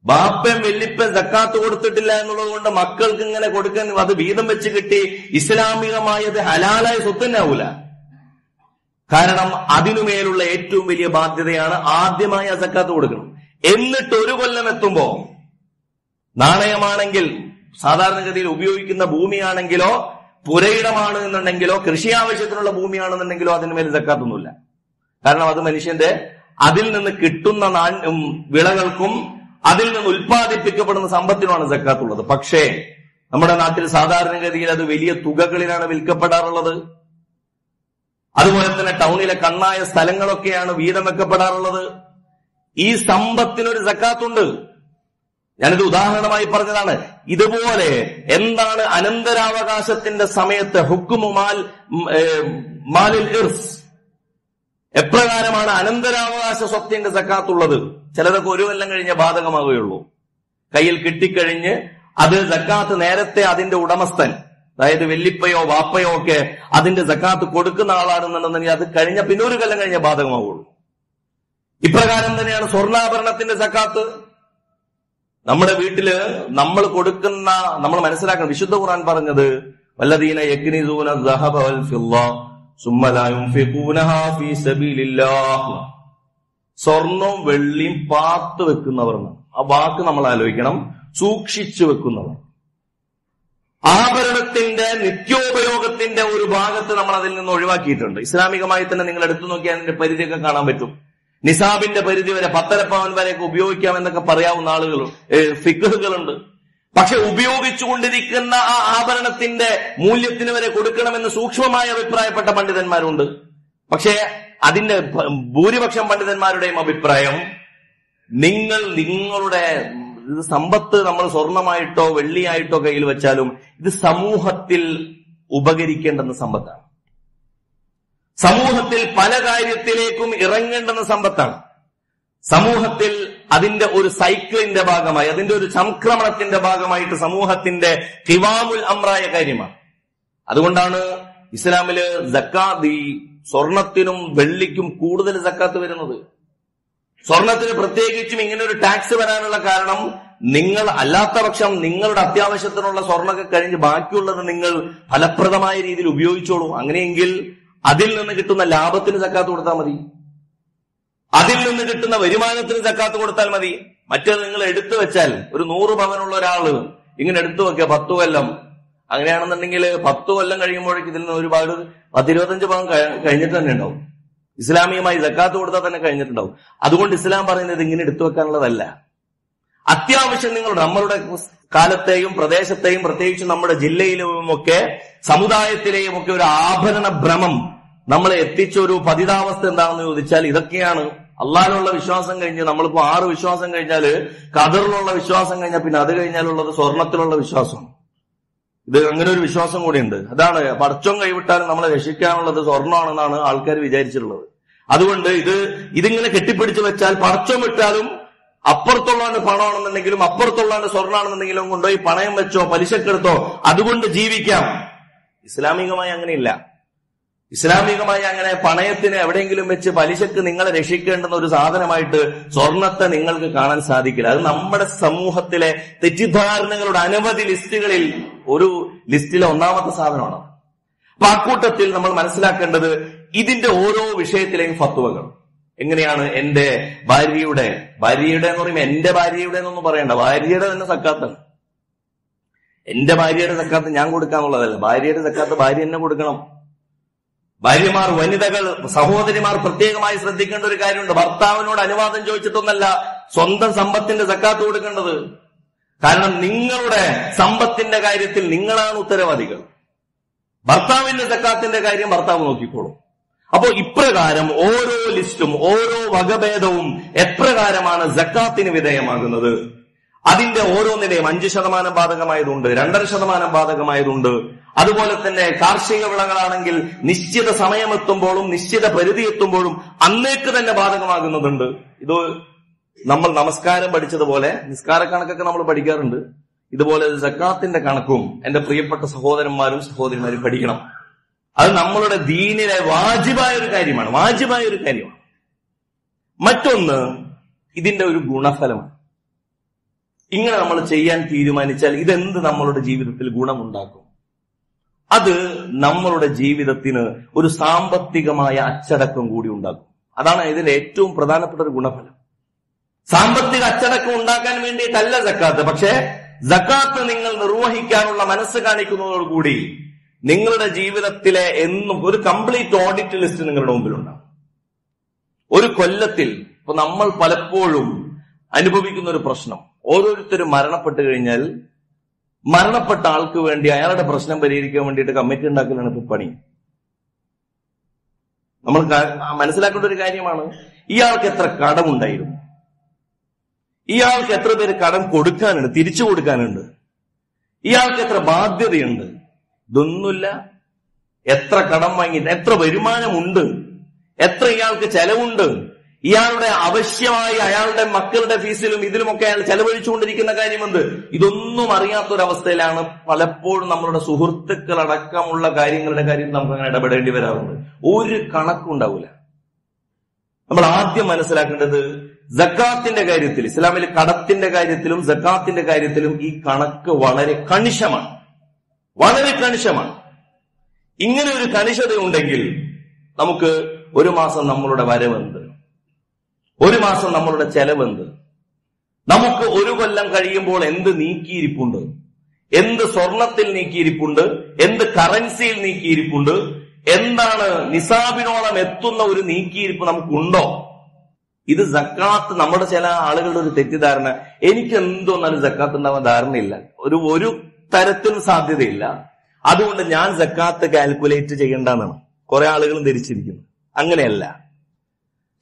ബാപ്പയും വെല്ലിപ്പയും സക്കാത്ത് കൊടുത്തിട്ടില്ല എന്നുള്ളത് കൊണ്ട് മക്കൾക്ക് ഇങ്ങനെ കൊടുക്കാൻ അത് വീതം വെച്ച് കിട്ടി ഇസ്ലാമികമായത് ഹലാലായ സ്വത്തന്നാവൂല കാരണം അതിനുമേലുള്ള ഏറ്റവും വലിയ ബാധ്യതയാണ് ആദ്യമായി ആ സക്കാത്ത് കൊടുക്കണം. എന്നിട്ട് ഒരു കൊല്ലം എത്തുമ്പോ നാണയമാണെങ്കിൽ സാധാരണഗതിയിൽ ഉപയോഗിക്കുന്ന ഭൂമിയാണെങ്കിലോ പുരയിടമാണ് എന്നുണ്ടെങ്കിലോ കൃഷി ആവശ്യത്തിനുള്ള ഭൂമിയാണെന്നുണ്ടെങ്കിലോ അതിന് മേൽ സക്കാത്തൊന്നുമില്ല കാരണം അത് മനുഷ്യന്റെ അതിൽ നിന്ന് കിട്ടുന്ന വിളകൾക്കും അതിൽ നിന്ന് ഉൽപ്പാദിപ്പിക്കപ്പെടുന്ന സമ്പത്തിനുമാണ് സക്കാത്തുള്ളത് പക്ഷേ നമ്മുടെ നാട്ടിൽ സാധാരണഗതിയിൽ അത് വലിയ തുകകളിലാണ് വിൽക്കപ്പെടാറുള്ളത്. അതുപോലെ തന്നെ ടൗണിലെ കണ്ണായ സ്ഥലങ്ങളൊക്കെയാണ് വീതം വെക്കപ്പെടാറുള്ളത്. ഈ സമ്പത്തിനൊരു സക്കാത്തുണ്ട്. ഞാനിത് ഉദാഹരണമായി പറഞ്ഞതാണ്. ഇതുപോലെ എന്താണ് അനന്തരാവകാശത്തിന്റെ സമയത്ത് ഹുക്കുമുമാൽ മാലിൽ ഇർസ്. എപ്രകാരമാണ് അനന്തരാവകാശ സ്വത്തിന്റെ സക്കാത്തുള്ളത്? ചിലതൊക്കെ ഒരു കൊല്ലം കഴിഞ്ഞ ബാധകമാവുകയുള്ളൂ. കയ്യിൽ കിട്ടിക്കഴിഞ്ഞ് അത് സക്കാത്ത് നേരത്തെ അതിന്റെ ഉടമസ്ഥൻ അതായത് വെല്ലിപ്പയോ വാപ്പയോ ഒക്കെ അതിന്റെ സക്കാത്ത് കൊടുക്കുന്ന ആളാണെന്നുണ്ടെങ്കിൽ അത് കഴിഞ്ഞ പിന്നെ ഒരു കൊല്ലം കഴിഞ്ഞ ബാധകമാവുള്ളൂ ഇപ്രകാരം തന്നെയാണ് സ്വർണാഭരണത്തിന്റെ സക്കാത്ത്. നമ്മുടെ വീട്ടിൽ നമ്മൾ കൊടുക്കുന്ന നമ്മൾ മനസ്സിലാക്കണം വിശുദ്ധ ഖുർആൻ പറഞ്ഞത് വല്ലദീന യക്നിസൂന ദഹബ വൽ ഫിദ്ദ സുമ്മ യുൻഫിഖൂനഹാ ഫീ സബീലില്ലാഹ്. സ്വർണവും വെള്ളിയും പാത്ത് വെക്കുന്നവർ ആ വാക്ക് നമ്മൾ ആലോചിക്കണം. സൂക്ഷിച്ചു വെക്കുന്നവർ. ആഭരണത്തിന്റെ നിത്യോപയോഗത്തിന്റെ ഒരു ഭാഗത്ത് നമ്മൾ അതിൽ നിന്ന് ഒഴിവാക്കിയിട്ടുണ്ട്. ഇസ്ലാമികമായി തന്നെ നിങ്ങൾ എടുത്തു നോക്കിയാൽ അതിന്റെ പരിധിയൊക്കെ കാണാൻ പറ്റും. നിസാബിന്റെ പരിധി വരെ പത്തരപ്പവൻ പവൻ വരെയൊക്കെ ഉപയോഗിക്കാം എന്നൊക്കെ പറയാവുന്ന ആളുകൾ ഫിക്കുകളുണ്ട് പക്ഷെ ഉപയോഗിച്ചുകൊണ്ടിരിക്കുന്ന ആ ആഭരണത്തിന്റെ മൂല്യത്തിന് വരെ കൊടുക്കണമെന്ന് സൂക്ഷ്മമായ അഭിപ്രായപ്പെട്ട പണ്ഡിതന്മാരുണ്ട്. പക്ഷേ അതിന്റെ ഭൂരിപക്ഷം പണ്ഡിതന്മാരുടെയും അഭിപ്രായം നിങ്ങൾ നിങ്ങളുടെ സമ്പത്ത് നമ്മൾ സ്വർണമായിട്ടോ വെള്ളിയായിട്ടോ കയ്യിൽ വെച്ചാലും ഇത് സമൂഹത്തിൽ ഉപകരിക്കേണ്ടുന്ന സമ്പത്താണ്. സമൂഹത്തിൽ പല കാര്യത്തിലേക്കും ഇറങ്ങേണ്ടുന്ന സമ്പത്താണ്. സമൂഹത്തിൽ അതിന്റെ ഒരു സൈക്കിളിന്റെ ഭാഗമായി അതിന്റെ ഒരു സംക്രമണത്തിന്റെ ഭാഗമായിട്ട് സമൂഹത്തിന്റെ കിവാമുൽ അമ്രായ കാര്യമാണ്. അതുകൊണ്ടാണ് ഇസ്ലാമിൽ ജക്കാത്ത് ഈ സ്വർണത്തിനും വെള്ളിക്കും കൂടുതൽ ജക്കാത്ത് വരുന്നത്. സ്വർണത്തിന് പ്രത്യേകിച്ചും ഇങ്ങനെ ഒരു ടാക്സ് വരാനുള്ള കാരണം നിങ്ങൾ അല്ലാത്ത പക്ഷം നിങ്ങളുടെ അത്യാവശ്യത്തിനുള്ള സ്വർണമൊക്കെ കഴിഞ്ഞ് ബാക്കിയുള്ളത് നിങ്ങൾ ഫലപ്രദമായ രീതിയിൽ ഉപയോഗിച്ചോളൂ. അങ്ങനെയെങ്കിൽ അതിൽ നിന്ന് കിട്ടുന്ന ലാഭത്തിന് സക്കാത്ത് കൊടുത്താൽ മതി. അതിൽ നിന്ന് കിട്ടുന്ന വരുമാനത്തിന് സക്കാത്ത് കൊടുത്താൽ മതി. മറ്റേത് നിങ്ങൾ എടുത്തു വെച്ചാൽ ഒരു നൂറ് പവനുള്ള ഒരാൾ ഇങ്ങനെ എടുത്തു വെക്കുക പത്ത് കൊല്ലം. അങ്ങനെയാണെന്നുണ്ടെങ്കിൽ പത്ത് കൊല്ലം കഴിയുമ്പോഴേക്ക് ഇതിൽ നിന്ന് ഒരുപാട് പത്തിരുപത്തഞ്ച് പവൻ കഴി- കഴിഞ്ഞിട്ട് തന്നെ ഉണ്ടാവും. ഇസ്ലാമികമായി സക്കാത്ത് കൊടുത്താൽ തന്നെ കഴിഞ്ഞിട്ടുണ്ടാവും. അതുകൊണ്ട് ഇസ്ലാം പറയുന്നത് ഇങ്ങനെ എടുത്തു വെക്കാനുള്ളതല്ല. അത്യാവശ്യം നിങ്ങൾ നമ്മളുടെ കാലത്തെയും പ്രദേശത്തെയും പ്രത്യേകിച്ച് നമ്മുടെ ജില്ലയിലും ഒക്കെ സമുദായത്തിലെയും ഒക്കെ ഒരു ആഭരണ ഭ്രമം നമ്മളെ എത്തിച്ച ഒരു പതിതാവസ്ഥ എന്താണെന്ന് ചോദിച്ചാൽ ഇതൊക്കെയാണ്. അള്ളാഹിലുള്ള വിശ്വാസം കഴിഞ്ഞ് നമ്മളിപ്പോ ആറ് വിശ്വാസം കഴിഞ്ഞാൽ കതറിലുള്ള വിശ്വാസം കഴിഞ്ഞാൽ പിന്നെ അത് കഴിഞ്ഞാലുള്ളത് സ്വർണത്തിലുള്ള വിശ്വാസം ഇത് അങ്ങനെ ഒരു വിശ്വാസം കൂടിയുണ്ട്. അതാണ് പടച്ചം കൈവിട്ടാൽ നമ്മളെ രക്ഷിക്കാനുള്ളത് സ്വർണമാണെന്നാണ് ആൾക്കാർ വിചാരിച്ചിട്ടുള്ളത്. അതുകൊണ്ട് ഇത് ഇതിങ്ങനെ കെട്ടിപ്പിടിച്ച് വെച്ചാൽ പടച്ചം വിട്ടാലും അപ്പുറത്തുള്ളവന്റെ പണമാണെന്നുണ്ടെങ്കിലും അപ്പുറത്തുള്ളവന്റെ സ്വർണമാണെന്നുണ്ടെങ്കിലും കൊണ്ടുപോയി പണയം വെച്ചോ പലിശക്കെടുത്തോ അതുകൊണ്ട് ജീവിക്കാം. ഇസ്ലാമികമായി അങ്ങനെയില്ല. ഇസ്ലാമികമായി അങ്ങനെ പണയത്തിന് എവിടെയെങ്കിലും വെച്ച് പലിശക്ക് നിങ്ങളെ രക്ഷിക്കേണ്ടുന്ന ഒരു സാധനമായിട്ട് സ്വർണത്തെ നിങ്ങൾക്ക് കാണാൻ സാധിക്കില്ല. അത് നമ്മുടെ സമൂഹത്തിലെ തെറ്റിദ്ധാരണകളുടെ അനവധി ലിസ്റ്റുകളിൽ ഒരു ലിസ്റ്റിലെ ഒന്നാമത്തെ സാധനമാണ്. അപ്പൊ അക്കൂട്ടത്തിൽ നമ്മൾ മനസ്സിലാക്കേണ്ടത് ഇതിന്റെ ഓരോ വിഷയത്തിലെയും ഫത്വകൾ എങ്ങനെയാണ് എന്റെ ഭാര്യയുടെ ഭാര്യയുടെ എന്ന് പറയുമ്പോൾ എന്റെ ഭാര്യയുടെ എന്നൊന്നും പറയണ്ട. ഭാര്യയുടെ തന്നെ സക്കാത്താണ്. എന്റെ ഭാര്യയുടെ സക്കാത്ത് ഞാൻ കൊടുക്കാന്നുള്ളതല്ല ഭാര്യയുടെ സക്കാത്ത് ഭാര്യ തന്നെ കൊടുക്കണം. ഭാര്യമാർ വനിതകൾ സഹോദരിമാർ പ്രത്യേകമായി ശ്രദ്ധിക്കേണ്ട ഒരു കാര്യമുണ്ട്. ഭർത്താവിനോട് അനുവാദം ചോദിച്ചിട്ടൊന്നല്ല സ്വന്തം സമ്പത്തിന്റെ സക്കാത്ത് കൊടുക്കേണ്ടത്. കാരണം നിങ്ങളുടെ സമ്പത്തിന്റെ കാര്യത്തിൽ നിങ്ങളാണ് ഉത്തരവാദികൾ. ഭർത്താവിന്റെ സക്കാത്തിന്റെ കാര്യം ഭർത്താവ് നോക്കിക്കോളും. അപ്പോ ഇപ്രകാരം ഓരോ ലിസ്റ്റും ഓരോ വകഭേദവും എപ്രകാരമാണ് ജക്കാത്തിന് വിധേയമാകുന്നത്? അതിന്റെ ഓരോന്നിന്റെയും അഞ്ച് ശതമാനം ബാധകമായതുണ്ട് രണ്ടര ശതമാനം ബാധകമായതുണ്ട്. അതുപോലെ തന്നെ കാർഷിക വിളകളാണെങ്കിൽ നിശ്ചിത സമയമെത്തുമ്പോഴും നിശ്ചിത പരിധി എത്തുമ്പോഴും അന്നേക്ക് തന്നെ ബാധകമാകുന്നതുണ്ട്. ഇത് നമ്മൾ നമസ്കാരം പഠിച്ചതുപോലെ നിസ്കാര കണക്കൊക്കെ നമ്മൾ പഠിക്കാറുണ്ട്. ഇതുപോലെ സക്കാത്തിന്റെ കണക്കും എന്റെ പ്രിയപ്പെട്ട സഹോദരന്മാരും സഹോദരിമാരും പഠിക്കണം. അത് നമ്മളുടെ ദീനിലെ വാജിബായ ഒരു കാര്യമാണ് വാജിബായ ഒരു കാര്യമാണ്. മറ്റൊന്ന് ഇതിന്റെ ഒരു ഗുണഫലമാണ്. ഇങ്ങനെ നമ്മൾ ചെയ്യാൻ തീരുമാനിച്ചാൽ ഇതെന്ത് നമ്മളുടെ ജീവിതത്തിൽ ഗുണമുണ്ടാക്കും? അത് നമ്മളുടെ ജീവിതത്തിന് ഒരു സാമ്പത്തികമായ അച്ചടക്കം കൂടി ഉണ്ടാക്കും. അതാണ് ഇതിന്റെ ഏറ്റവും പ്രധാനപ്പെട്ട ഒരു ഗുണഫലം. സാമ്പത്തിക അച്ചടക്കം ഉണ്ടാക്കാൻ വേണ്ടിയിട്ടല്ല ജക്കാത്ത് പക്ഷേ ജക്കാത്ത് നിങ്ങൾ നിർവഹിക്കാനുള്ള മനസ്സ് കാണിക്കുന്നതോടുകൂടി നിങ്ങളുടെ ജീവിതത്തിലെ എന്നും ഒരു കംപ്ലീറ്റ് ഓഡിറ്റ് ലിസ്റ്റ് നിങ്ങളുടെ മുമ്പിലുണ്ടാവും. ഒരു കൊല്ലത്തിൽ ഇപ്പൊ നമ്മൾ പലപ്പോഴും അനുഭവിക്കുന്ന ഒരു പ്രശ്നം. ഓരോരുത്തരും മരണപ്പെട്ടു കഴിഞ്ഞാൽ മരണപ്പെട്ട ആൾക്ക് വേണ്ടി അയാളുടെ പ്രശ്നം പരിഹരിക്കാൻ വേണ്ടിയിട്ട് കമ്മിറ്റി ഉണ്ടാക്കലാണ് ഇപ്പൊ പണി. നമ്മൾ മനസ്സിലാക്കേണ്ട ഒരു കാര്യമാണ് ഇയാൾക്ക് എത്ര കടമുണ്ടായിരുന്നു. ഇയാൾക്ക് എത്ര പേര് കടം കൊടുക്കാനുണ്ട് തിരിച്ചു കൊടുക്കാനുണ്ട്. ഇയാൾക്ക് എത്ര ബാധ്യതയുണ്ട്. ഇതൊന്നുമില്ല. എത്ര കടം വാങ്ങി എത്ര വരുമാനമുണ്ട്. എത്ര ഇയാൾക്ക് ചെലവുണ്ട്. ഇയാളുടെ ആവശ്യമായി അയാളുടെ മക്കളുടെ ഫീസിലും ഇതിലുമൊക്കെ അയാൾ ചെലവഴിച്ചുകൊണ്ടിരിക്കുന്ന കാര്യമെന്ത്? ഇതൊന്നും അറിയാത്തൊരവസ്ഥയിലാണ് പലപ്പോഴും നമ്മളുടെ സുഹൃത്തുക്കൾ അടക്കമുള്ള കാര്യങ്ങളുടെ കാര്യത്തിൽ നമുക്ക് അങ്ങനെ ഇടപെടേണ്ടി വരാറുണ്ട്. ഒരു കണക്കുണ്ടാവില്ല നമ്മൾ ആദ്യം മനസ്സിലാക്കേണ്ടത് ജക്കാത്തിന്റെ കാര്യത്തിൽ ഇസ്ലാമിൽ കടത്തിന്റെ കാര്യത്തിലും ജക്കാത്തിന്റെ കാര്യത്തിലും ഈ കണക്ക് വളരെ കണിശമാണ്. വളരെ കണിശമാണ്. ഇങ്ങനെ ഒരു കണിശത ഉണ്ടെങ്കിൽ നമുക്ക് ഒരു മാസം നമ്മളുടെ വരവെന്ത് ഒരു മാസം നമ്മളുടെ ചെലവെന്ത്? നമുക്ക് ഒരു കൊല്ലം കഴിയുമ്പോൾ എന്ത് നീക്കിയിരിപ്പുണ്ട്? എന്ത് സ്വർണത്തിൽ നീക്കിയിരിപ്പുണ്ട്? എന്ത് കറൻസിയിൽ നീക്കിയിരിപ്പുണ്ട്? എന്താണ് നിസാബിനോളം എത്തുന്ന ഒരു നീക്കിയിരിപ്പ് നമുക്കുണ്ടോ? ഇത് സക്കാത്ത് നമ്മുടെ ചില ആളുകളുടെ ഒരു തെറ്റിദ്ധാരണ. എനിക്ക് എന്തോന്നാലും സക്കാത്ത് ഉണ്ടാവാൻ ധാരണയില്ല. ഒരു ഒരു തരത്തിലും സാധ്യതയില്ല. അതുകൊണ്ട് ഞാൻ സക്കാത്ത് കാൽക്കുലേറ്റ് ചെയ്യേണ്ടെന്നാണ് കുറെ ആളുകളും ധരിച്ചിരിക്കുന്നു. അങ്ങനെയല്ല.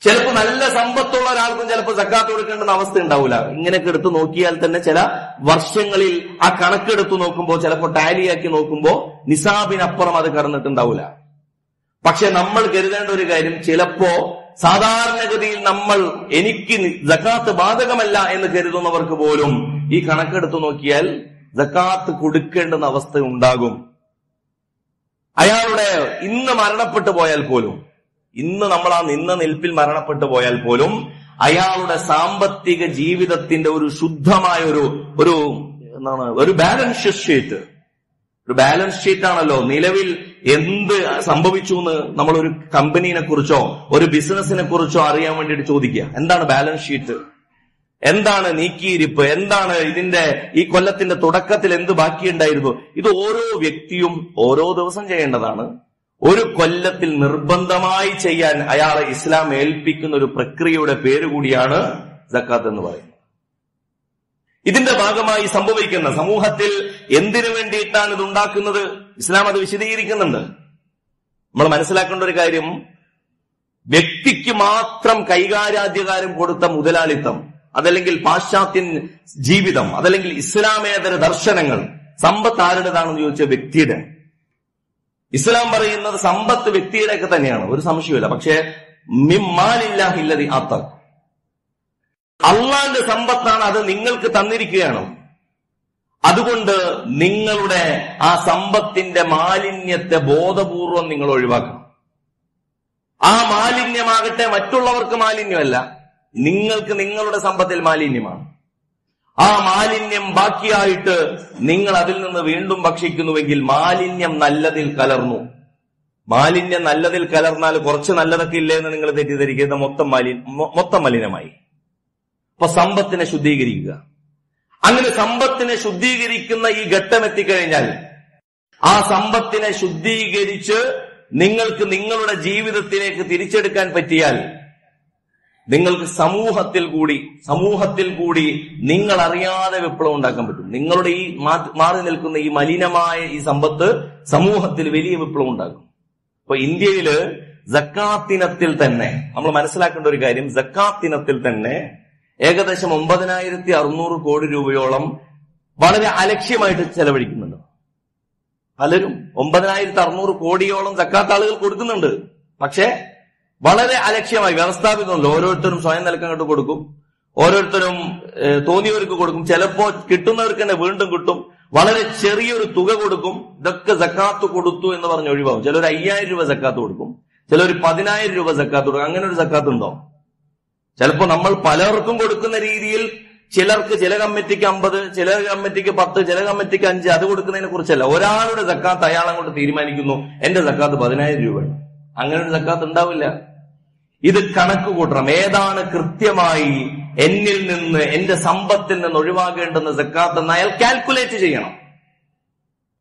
ചിലപ്പോൾ നല്ല സമ്പത്തുള്ള ഒരാൾക്കും ചിലപ്പോൾ സക്കാത്ത് കൊടുക്കേണ്ടുന്ന അവസ്ഥ ഉണ്ടാവില്ല ഇങ്ങനെയൊക്കെ എടുത്ത് നോക്കിയാൽ തന്നെ ചില വർഷങ്ങളിൽ ആ കണക്കെടുത്ത് നോക്കുമ്പോൾ ചിലപ്പോൾ ടാലിയാക്കി നോക്കുമ്പോൾ നിസാബിനപ്പുറം അത് കടന്നിട്ടുണ്ടാവില്ല പക്ഷെ നമ്മൾ കരുതേണ്ട ഒരു കാര്യം ചിലപ്പോ സാധാരണഗതിയിൽ നമ്മൾ എനിക്ക് ജക്കാത്ത് ബാധകമല്ല എന്ന് കരുതുന്നവർക്ക് പോലും ഈ കണക്കെടുത്ത് നോക്കിയാൽ ജക്കാത്ത് കൊടുക്കേണ്ടുന്ന അവസ്ഥ ഉണ്ടാകും. അയാളുടെ ഇന്ന് മരണപ്പെട്ടു പോയാൽ പോലും ഇന്ന് നമ്മൾ ആ നിന്ന നിൽപ്പിൽ മരണപ്പെട്ടു പോയാൽ പോലും അയാളുടെ സാമ്പത്തിക ജീവിതത്തിന്റെ ഒരു ശുദ്ധമായ ഒരു ഒരു എന്താണ് ഒരു ബാലൻസ് ഷീറ്റ് ഒരു ബാലൻസ് ഷീറ്റ് ആണല്ലോ. നിലവിൽ എന്ത് സംഭവിച്ചു എന്ന് നമ്മൾ ഒരു കമ്പനീനെ കുറിച്ചോ ഒരു ബിസിനസിനെ കുറിച്ചോ അറിയാൻ വേണ്ടിയിട്ട് ചോദിക്കുക. എന്താണ് ബാലൻസ് ഷീറ്റ് എന്താണ് നീക്കിയിരിപ്പ്? എന്താണ് ഇതിന്റെ ഈ കൊല്ലത്തിന്റെ തുടക്കത്തിൽ എന്ത് ബാക്കിയുണ്ടായിരുന്നു? ഇത് ഓരോ വ്യക്തിയും ഓരോ ദിവസം ചെയ്യേണ്ടതാണ്. ഒരു കൊല്ലത്തിൽ നിർബന്ധമായി ചെയ്യാൻ അയാളെ ഇസ്ലാം ഏൽപ്പിക്കുന്ന ഒരു പ്രക്രിയയുടെ പേരുകൂടിയാണ് ജക്കാത്ത് എന്ന് പറയുന്നത്. ഇതിന്റെ ഭാഗമായി സംഭവിക്കുന്ന സമൂഹത്തിൽ എന്തിനു വേണ്ടിയിട്ടാണ് ഇത് ഉണ്ടാക്കുന്നത്? ഇസ്ലാം അത് വിശദീകരിക്കുന്നുണ്ട്. നമ്മൾ മനസ്സിലാക്കേണ്ട ഒരു കാര്യം വ്യക്തിക്ക് മാത്രം കൈകാര്യാധികാരം കൊടുത്ത മുതലാളിത്തം അതല്ലെങ്കിൽ പാശ്ചാത്യൻ ജീവിതം അതല്ലെങ്കിൽ ഇസ്ലാമേതര ദർശനങ്ങൾ സമ്പത്ത് ആരുടേതാണെന്ന് ചോദിച്ച വ്യക്തിയുടെ ഇസ്ലാം പറയുന്നത് സമ്പത്ത് വ്യക്തിയുടെയൊക്കെ തന്നെയാണ്. ഒരു സംശയമില്ല പക്ഷേ മിമ്മാലില്ലാഹില്ലതി അത്ത. അള്ളാന്റെ സമ്പത്താണ് അത് നിങ്ങൾക്ക് തന്നിരിക്കുകയാണ്. അതുകൊണ്ട് നിങ്ങളുടെ ആ സമ്പത്തിന്റെ മാലിന്യത്തെ ബോധപൂർവം നിങ്ങൾ ഒഴിവാക്കണം. ആ മാലിന്യമാകട്ടെ മറ്റുള്ളവർക്ക് മാലിന്യമല്ല. നിങ്ങൾക്ക് നിങ്ങളുടെ സമ്പത്തിൽ മാലിന്യമാണ്. ആ മാലിന്യം ബാക്കിയായിട്ട് നിങ്ങൾ അതിൽ നിന്ന് വീണ്ടും ഭക്ഷിക്കുന്നുവെങ്കിൽ മാലിന്യം നല്ലതിൽ കലർന്നു. മാലിന്യം നല്ലതിൽ കലർന്നാൽ കുറച്ച് നല്ലതൊക്കെ ഇല്ലേ എന്ന് നിങ്ങൾ തെറ്റിദ്ധരിക്കുന്ന മൊത്തം മാലി മൊ- മൊത്തം മലിനമായി. അപ്പൊ സമ്പത്തിനെ ശുദ്ധീകരിക്കുക. അങ്ങനെ സമ്പത്തിനെ ശുദ്ധീകരിക്കുന്ന ഈ ഘട്ടം എത്തിക്കഴിഞ്ഞാൽ ആ സമ്പത്തിനെ ശുദ്ധീകരിച്ച് നിങ്ങൾക്ക് നിങ്ങളുടെ ജീവിതത്തിലേക്ക് തിരിച്ചെടുക്കാൻ പറ്റിയാൽ നിങ്ങൾക്ക് സമൂഹത്തിൽ കൂടി സമൂഹത്തിൽ കൂടി നിങ്ങൾ അറിയാതെ വിപ്ലവം ഉണ്ടാക്കാൻ പറ്റും. നിങ്ങളുടെ ഈ മാറി നിൽക്കുന്ന ഈ മലിനമായ ഈ സമ്പത്ത് സമൂഹത്തിൽ വലിയ വിപ്ലവം ഉണ്ടാക്കും. അപ്പൊ ഇന്ത്യയിൽ ജക്കാത്തിനത്തിൽ തന്നെ നമ്മൾ മനസ്സിലാക്കേണ്ട ഒരു കാര്യം ജക്കാത്തിനത്തിൽ തന്നെ ഏകദേശം ഒമ്പതിനായിരത്തി അറുന്നൂറ് കോടി രൂപയോളം വളരെ അലക്ഷ്യമായിട്ട് ചെലവഴിക്കുന്നുണ്ട്. പലരും ഒമ്പതിനായിരത്തി അറുന്നൂറ് കോടിയോളം ജക്കാത്ത് ആളുകൾ കൊടുക്കുന്നുണ്ട്. പക്ഷേ വളരെ അലക്ഷ്യമായി വ്യവസ്ഥാപിതമല്ല. ഓരോരുത്തരും സ്വയം നിലക്കങ്ങോട്ട് കൊടുക്കും. ഓരോരുത്തരും തോന്നിയവർക്ക് കൊടുക്കും. ചിലപ്പോ കിട്ടുന്നവർക്ക് തന്നെ വീണ്ടും കിട്ടും. വളരെ ചെറിയൊരു തുക കൊടുക്കും. ഇതൊക്കെ സക്കാത്ത് കൊടുത്തു എന്ന് പറഞ്ഞ് ഒഴിവാകും. ചിലർ അയ്യായിരം രൂപ സക്കാത്ത് കൊടുക്കും. ചിലർ പതിനായിരം രൂപ സക്കാത്ത് കൊടുക്കും. അങ്ങനെ ഒരു സക്കാത്ത് ഉണ്ടോ? ചിലപ്പോ നമ്മൾ പലർക്കും കൊടുക്കുന്ന രീതിയിൽ ചിലർക്ക് ചില കമ്മിറ്റിക്ക് അമ്പത് ചില കമ്മിറ്റിക്ക് പത്ത് ചില കമ്മിറ്റിക്ക് അഞ്ച് അത് കൊടുക്കുന്നതിനെ കുറിച്ചല്ല. ഒരാളുടെ സക്കാത്ത് അയാളെ കൊണ്ട് തീരുമാനിക്കുന്നു. എന്റെ സക്കാത്ത് പതിനായിരം രൂപയാണ്. അങ്ങനെ ഒരു സക്കാത്ത് ഉണ്ടാവില്ല. ഇത് കണക്ക് കൂട്ടണം ഏതാണ് കൃത്യമായി എന്നിൽ നിന്ന് എന്റെ സമ്പത്തിൽ നിന്ന് ഒഴിവാകേണ്ടുന്ന സക്കാത്ത് എന്ന് അയാൾ കാൽക്കുലേറ്റ് ചെയ്യണം.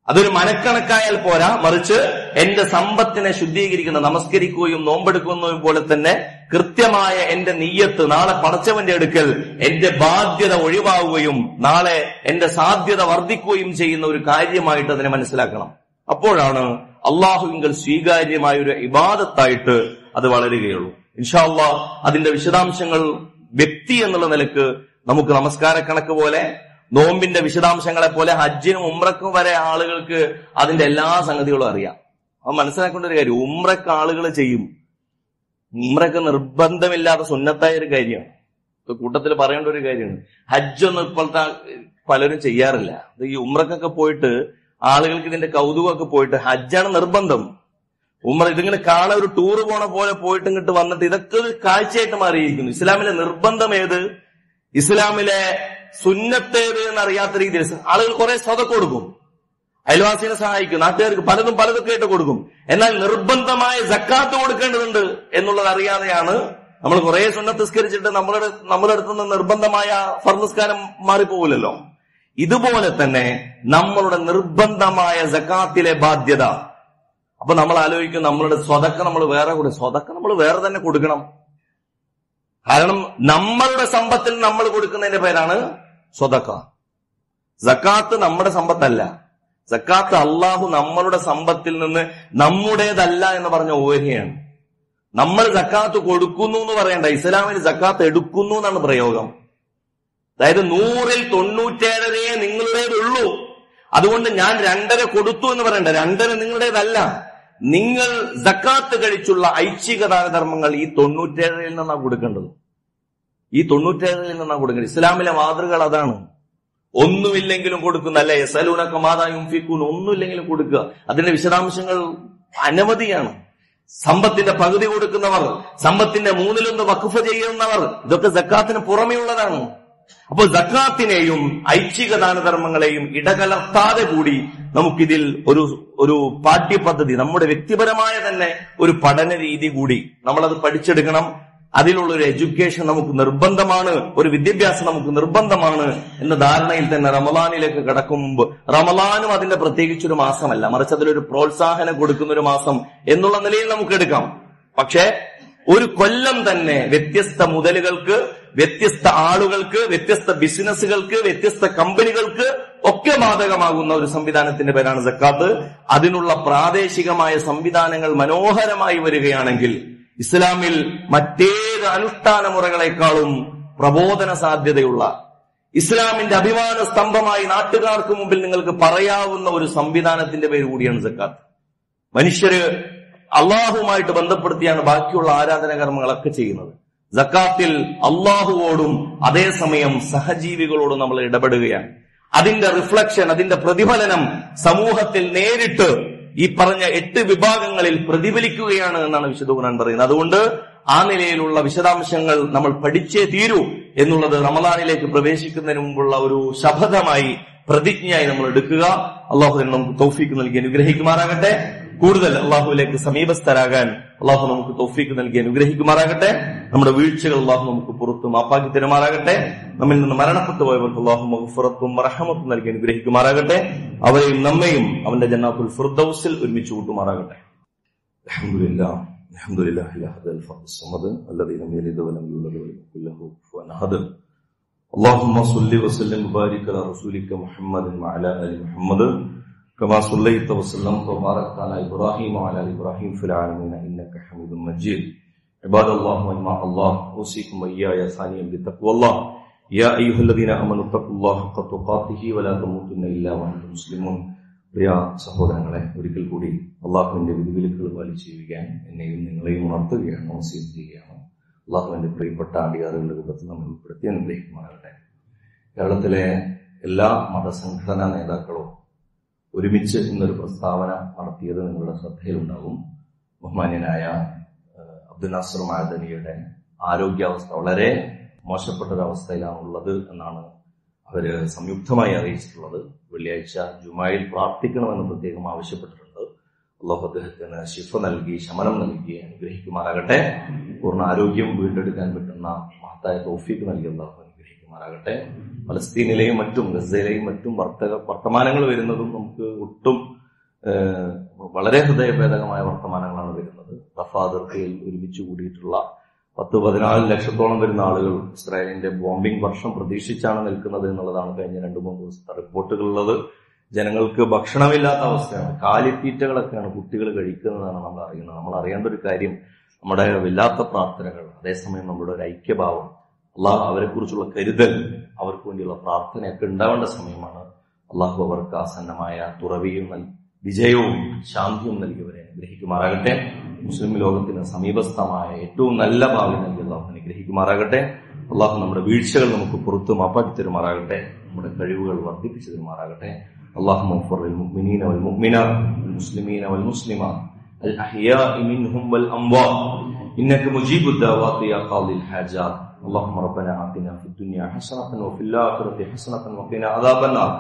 അതൊരു മനക്കണക്കായാൽ പോരാ. മറിച്ച് എന്റെ സമ്പത്തിനെ ശുദ്ധീകരിക്കുന്ന നമസ്കരിക്കുകയും നോമ്പെടുക്കുന്നതും പോലെ തന്നെ കൃത്യമായ എന്റെ നീയത്ത് നാളെ പടച്ചവന്റെ അടുക്കൽ എന്റെ ബാധ്യത ഒഴിവാവുകയും നാളെ എന്റെ സാധ്യത വർദ്ധിക്കുകയും ചെയ്യുന്ന ഒരു കാര്യമായിട്ട് അതിനെ മനസ്സിലാക്കണം. അപ്പോഴാണ് അള്ളാഹുവിങ്കൽ സ്വീകാര്യമായ ഒരു ഇബാദത്തായിട്ട് അത് വളരുകയുള്ളൂ. ഇൻഷാ അള്ളാഹ് അതിന്റെ വിശദാംശങ്ങൾ വ്യക്തി എന്നുള്ള നിലയ്ക്ക് നമുക്ക് നമസ്കാര കണക്ക് പോലെ നോമ്പിന്റെ വിശദാംശങ്ങളെ പോലെ ഹജ്ജിനും ഉമ്രക്കും വരെ ആളുകൾക്ക് അതിന്റെ എല്ലാ സംഗതികളും അറിയാം. അത് മനസ്സിലാക്കേണ്ട ഒരു കാര്യം ഉമ്രക്ക് ആളുകൾ ചെയ്യും. ഉമ്രക്ക് നിർബന്ധമില്ലാത്ത സുന്നത്തായ ഒരു കാര്യമാണ്. കൂട്ടത്തിൽ പറയേണ്ട ഒരു കാര്യമാണ്. ഹജ്ജൊന്നും ഇപ്പോഴത്തെ പലരും ചെയ്യാറില്ല. ഈ ഉമ്രക്കൊക്കെ പോയിട്ട് ആളുകൾക്ക് ഇതിന്റെ കൗതുകമൊക്കെ പോയിട്ട് ഹജ്ജാണ് നിർബന്ധം. ഉമ്ര ഇതിങ്ങനെ കാണാൻ ഒരു ടൂർ പോണ പോലെ പോയിട്ട് ഇങ്ങോട്ട് വന്നിട്ട് ഇതൊക്കെ ഒരു കാഴ്ചയായിട്ട് മാറിയിരിക്കുന്നു. ഇസ്ലാമിലെ നിർബന്ധം ഏത്? ഇസ്ലാമിലെ സുന്നത്തേത് എന്നറിയാത്ത രീതിയിൽ ആളുകൾ കുറെ സ്വതക്ക് കൊടുക്കും. അയൽവാസിനെ സഹായിക്കും. നാട്ടുകാർക്ക് പലതും പലതൊക്കെ ആയിട്ട് കൊടുക്കും. എന്നാൽ നിർബന്ധമായ ജക്കാത്ത് കൊടുക്കേണ്ടതുണ്ട് എന്നുള്ളത് അറിയാതെയാണ് നമ്മൾ കുറെ സുന്നത്തിസ്കരിച്ചിട്ട് നമ്മളുടെ നമ്മുടെ അടുത്ത് നിന്ന് നിർബന്ധമായ ഫർനിസ്കാരം മാറിപ്പോകില്ലല്ലോ ഇതുപോലെ തന്നെ നമ്മളുടെ നിർബന്ധമായ ജക്കാത്തിലെ ബാധ്യത അപ്പൊ നമ്മൾ ആലോചിക്കും നമ്മളുടെ സ്വതക്ക നമ്മൾ വേറെ കൂടെ സ്വതക്ക നമ്മൾ വേറെ തന്നെ കൊടുക്കണം. കാരണം നമ്മളുടെ സമ്പത്തിൽ നമ്മൾ കൊടുക്കുന്നതിന്റെ പേരാണ് സ്വതക്ക. സക്കാത്ത് നമ്മുടെ സമ്പത്തല്ല. സക്കാത്ത് അള്ളാഹു നമ്മളുടെ സമ്പത്തിൽ നിന്ന് നമ്മുടേതല്ല എന്ന് പറഞ്ഞ ഓഹരിയാണ്. നമ്മൾ സക്കാത്ത് കൊടുക്കുന്നു എന്ന് പറയണ്ട. ഇസ്ലാമിൽ സക്കാത്ത് എടുക്കുന്നു എന്നാണ് പ്രയോഗം. അതായത് നൂറിൽ തൊണ്ണൂറ്റേഴരയെ നിങ്ങളുടേതുള്ളൂ. അതുകൊണ്ട് ഞാൻ രണ്ടര കൊടുത്തു എന്ന് പറയണ്ട. രണ്ടര നിങ്ങളുടേതല്ല. നിങ്ങൾ ജക്കാത്ത് കഴിച്ചുള്ള ഐച്ഛിക ദാനധർമ്മങ്ങൾ ഈ തൊണ്ണൂറ്റേഴരയിൽ നിന്നാണ് കൊടുക്കേണ്ടത്. ഈ തൊണ്ണൂറ്റേഴരയിൽ നിന്നാണ് കൊടുക്കേണ്ടത്. ഇസ്ലാമിലെ മാതൃകൾ അതാണ്. ഒന്നുമില്ലെങ്കിലും കൊടുക്കുന്ന അല്ലെ? സലൂനൊക്കെ മാതായും ഫിക്കൂൻ ഒന്നുമില്ലെങ്കിലും കൊടുക്കുക. അതിന്റെ വിശദാംശങ്ങൾ അനവധിയാണ്. സമ്പത്തിന്റെ പകുതി കൊടുക്കുന്നവർ സമ്പത്തിന്റെ മൂന്നിലൊന്ന് വഖഫ് ചെയ്യുന്നവർ ഇതൊക്കെ ജക്കാത്തിന് പുറമെയുള്ളതാണ്. അപ്പോൾ ജക്കാത്തിനെയും ഐച്ഛിക ഇടകലർത്താതെ കൂടി നമുക്കിതിൽ ഒരു ഒരു പാഠ്യപദ്ധതി നമ്മുടെ വ്യക്തിപരമായ തന്നെ ഒരു പഠന രീതി കൂടി നമ്മളത് പഠിച്ചെടുക്കണം. അതിലുള്ള ഒരു എഡ്യൂക്കേഷൻ നമുക്ക് നിർബന്ധമാണ് ഒരു വിദ്യാഭ്യാസം നമുക്ക് നിർബന്ധമാണ് എന്ന ധാരണയിൽ തന്നെ റമലാനിലേക്ക് കടക്കും മുമ്പ്. റമലാനും അതിന്റെ പ്രത്യേകിച്ചൊരു മാസമല്ല മറിച്ച് അതിലൊരു പ്രോത്സാഹനം കൊടുക്കുന്ന ഒരു മാസം എന്നുള്ള നിലയിൽ നമുക്ക് എടുക്കാം. പക്ഷേ ഒരു കൊല്ലം തന്നെ വ്യത്യസ്ത മുതലുകൾക്ക് വ്യത്യസ്ത ആളുകൾക്ക് വ്യത്യസ്ത ബിസിനസ്സുകൾക്ക് വ്യത്യസ്ത കമ്പനികൾക്ക് ഒക്കെ ബാധകമാകുന്ന ഒരു സംവിധാനത്തിന്റെ പേരാണ് സക്കാത്ത്. അതിനുള്ള പ്രാദേശികമായ സംവിധാനങ്ങൾ മനോഹരമായി വരികയാണെങ്കിൽ ഇസ്ലാമിൽ മറ്റേത് അനുഷ്ഠാന മുറകളെക്കാളും പ്രബോധന സാധ്യതയുള്ള ഇസ്ലാമിന്റെ അഭിമാന സ്തംഭമായി നാട്ടുകാർക്ക് മുമ്പിൽ നിങ്ങൾക്ക് പറയാവുന്ന ഒരു സംവിധാനത്തിന്റെ പേര് കൂടിയാണ് സക്കാത്ത്. മനുഷ്യര് അള്ളാഹുമായിട്ട് ബന്ധപ്പെടുത്തിയാണ് ബാക്കിയുള്ള ആരാധന കർമ്മങ്ങളൊക്കെ ചെയ്യുന്നത്. ജക്കാത്തിൽ അള്ളാഹുവോടും അതേസമയം സഹജീവികളോടും നമ്മൾ ഇടപെടുകയാണ്. അതിന്റെ റിഫ്ലക്ഷൻ അതിന്റെ പ്രതിഫലനം സമൂഹത്തിൽ നേരിട്ട് ഈ പറഞ്ഞ എട്ട് വിഭാഗങ്ങളിൽ പ്രതിഫലിക്കുകയാണ് എന്നാണ് വിശുദ്ധ ഖുർആൻ പറയുന്നത്. അതുകൊണ്ട് ആ നിലയിലുള്ള വിശദാംശങ്ങൾ നമ്മൾ പഠിച്ചേ തീരൂ എന്നുള്ളത് റമദാനിലേക്ക് പ്രവേശിക്കുന്നതിന് മുമ്പുള്ള ഒരു ശപഥമായി പ്രതിജ്ഞയായി നമ്മൾ എടുക്കുക. അള്ളാഹു നമുക്ക് തൗഫീക്ക് നൽകി അനുഗ്രഹിക്കുമാറാകട്ടെ. കൂടുതൽ അള്ളാഹുവിലേക്ക് സമീപസ്ഥരാകാൻ അള്ളാഹു നമുക്ക് തൗഫീക്ക് നൽകി അനുഗ്രഹിക്കുമാറാകട്ടെ നമ്മുടെ വീഴ്ചകൾ അള്ളാഹു നമുക്ക് പുറത്ത് മാപ്പാക്കി തരുമാറാകട്ടെ നമ്മിൽ നിന്ന് മരണപ്പെട്ടു പോയവർക്ക് അള്ളാഹു മഹഫുറത്തും റഹമത്തും നൽകി അനുഗ്രഹിക്കുമാറാകട്ടെ അവരെയും നമ്മയും അവന്റെ ജന്നാത്തുൽ ഫിർദൌസിൽ ഒരുമിച്ച് കൂട്ടുമാറാകട്ടെ അൽഹംദുലില്ലാ الحمد لله الأحد الفرد الصمد الذي لم يلد ولم يولد ولم يكن له كفوا أحد اللهم صل وسلم وبارك على رسولك محمد وعلى آل محمد كما صليت وسلمت وباركت على إبراهيم وعلى آل إبراهيم في العالمين إنك حميد مجيد عباد الله وإماء الله أوصيكم وإياي ثانيا بتقوى الله يا أيها الذين آمنوا اتقوا الله حق تقاته ولا تموتن إلا وأنتم مسلمون പ്രിയ സഹോദരങ്ങളെ ഒരിക്കൽ കൂടി അള്ളാഹുവിന്റെ വിധിവിലക്കുകൾ പാലിച്ച് ജീവിക്കാൻ എന്നെയും നിങ്ങളെയും ഉണർത്തുകയാണ് നമസ്യം ചെയ്യുകയാണ് അള്ളാഹുവിന്റെ പ്രിയപ്പെട്ട അടിയാറുകളുടെ കൂട്ടത്തിൽ നമ്മൾ ഉൾപ്പെടുത്തി അനുഗ്രഹിക്കുമാറാകട്ടെ കേരളത്തിലെ എല്ലാ മതസംഘടനാ നേതാക്കളും ഒരുമിച്ച് ഇന്നൊരു പ്രസ്താവന നടത്തിയത് നിങ്ങളുടെ ശ്രദ്ധയിലുണ്ടാകും. ബഹുമാന്യനായ അബ്ദുൽ നാസർ മാദനിയുടെ ആരോഗ്യാവസ്ഥ വളരെ മോശപ്പെട്ടൊരവസ്ഥയിലാണുള്ളത് എന്നാണ് അവർ സംയുക്തമായി അറിയിച്ചിട്ടുള്ളത്. വെള്ളിയാഴ്ച ജുമായിൽ പ്രാർത്ഥിക്കണമെന്ന് പ്രത്യേകം ആവശ്യപ്പെട്ടിട്ടുണ്ട്. അള്ളാഹു അദ്ദേഹത്തിന് ശിഫ നൽകി ശമനം നൽകി അനുഗ്രഹിക്കുമാറാകട്ടെ. പൂർണ ആരോഗ്യം വീണ്ടെടുക്കാൻ പറ്റുന്ന മഹത്തായ തോഫീക്ക് നൽകി അള്ളാഹു അനുഗ്രഹിക്കുമാറാകട്ടെ ഫലസ്തീനിലെയും മറ്റും ഗസയിലെയും മറ്റും വർത്തക വർത്തമാനങ്ങൾ വരുന്നതും നമുക്ക് ഒട്ടും വളരെ ഹൃദയഭേദകമായ വർത്തമാനങ്ങളാണ് വരുന്നത്. റഫ അതിർത്തിയിൽ ഒരുമിച്ച് കൂടിയിട്ടുള്ള പത്ത് പതിനാല് ലക്ഷത്തോളം വരുന്ന ആളുകൾ ഇസ്രായേലിന്റെ ബോംബിംഗ് വർഷം പ്രതീക്ഷിച്ചാണ് നിൽക്കുന്നത് എന്നുള്ളതാണ് കഴിഞ്ഞ രണ്ടു മൂന്ന് ദിവസത്തെ റിപ്പോർട്ടുകളുള്ളത്. ജനങ്ങൾക്ക് ഭക്ഷണമില്ലാത്ത അവസ്ഥയാണ്. കാലിത്തീറ്റകളൊക്കെയാണ് കുട്ടികൾ കഴിക്കുന്നതാണ് നമ്മൾ അറിയുന്നത്. നമ്മൾ അറിയേണ്ട ഒരു കാര്യം നമ്മുടെ വല്ലാത്ത പ്രാർത്ഥനകൾ അതേസമയം നമ്മുടെ ഒരു ഐക്യഭാവം അള്ളാഹ് അവരെ കുറിച്ചുള്ള കരുതൽ അവർക്ക് വേണ്ടിയുള്ള പ്രാർത്ഥനയൊക്കെ ഉണ്ടാവേണ്ട സമയമാണ് അള്ളാഹു അവർക്ക് ആസന്നമായ തുറവിയും നൽ- വിജയവും ശാന്തിയും നൽകിയവരെ അനുഗ്രഹിക്കുമാറാകട്ടെ മുസ്ലിം ലോകത്തിന് സമീപസ്ഥമായ ഏറ്റവും നല്ല ഭാവി നൽകി അള്ളാഹു അനുഗ്രഹിക്കുമാറാകട്ടെ അള്ളാഹു നമ്മുടെ വീഴ്ചകൾ നമുക്ക് പുറത്തു മാപ്പാക്കി തരുമാറാകട്ടെ നമ്മുടെ കഴിവുകൾ വർദ്ധിപ്പിച്ചു തരുമാറാകട്ടെ അള്ളാഹു المؤمنين والمؤمنات والمسلمين والمسلمات الأحياء منهم والأموات إنك مجيب الدعوات يا قاضي الحاجات اللهم ربنا آتنا في الدنيا حسنة وفي الآخرة حسنة وقنا عذاب النار.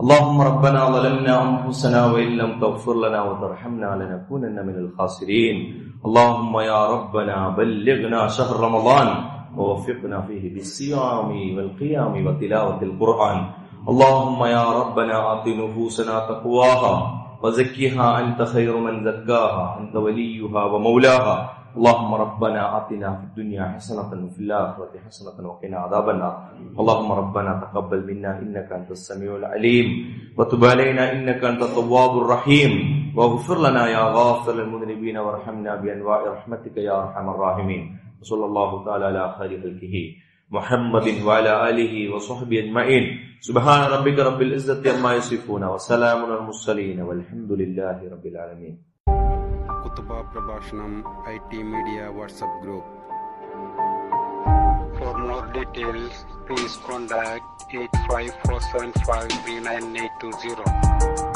اللهم ربنا ظلمنا أنفسنا وإن لم تغفر لنا وترحمنا لنكونن من الخاسرين. اللهم يا ربنا بلغنا شهر رمضان ووفقنا فيه بالصيام والقيام وتلاوة القرآن. اللهم يا ربنا آت نفوسنا تقواها وزكها أنت خير من زكاها أنت وليها ومولاها. اللهم ربنا آتنا في الدنيا حسنة وفي الآخرة حسنة وقنا عذاب النار. اللهم ربنا تقبل منا إنك أنت السميع العليم. وتب علينا إنك أنت التواب الرحيم. واغفر لنا يا غافر المذنبين وارحمنا بأنواع رحمتك يا أرحم الراحمين. وصلى الله تعالى على خير خلقه محمد وعلى آله وصحبه أجمعين. سبحان ربك رب العزة عما يصفون وسلام على المرسلين والحمد لله رب العالمين. खुतबा प्रभाषण IT media WhatsApp group for more details please contact 854753980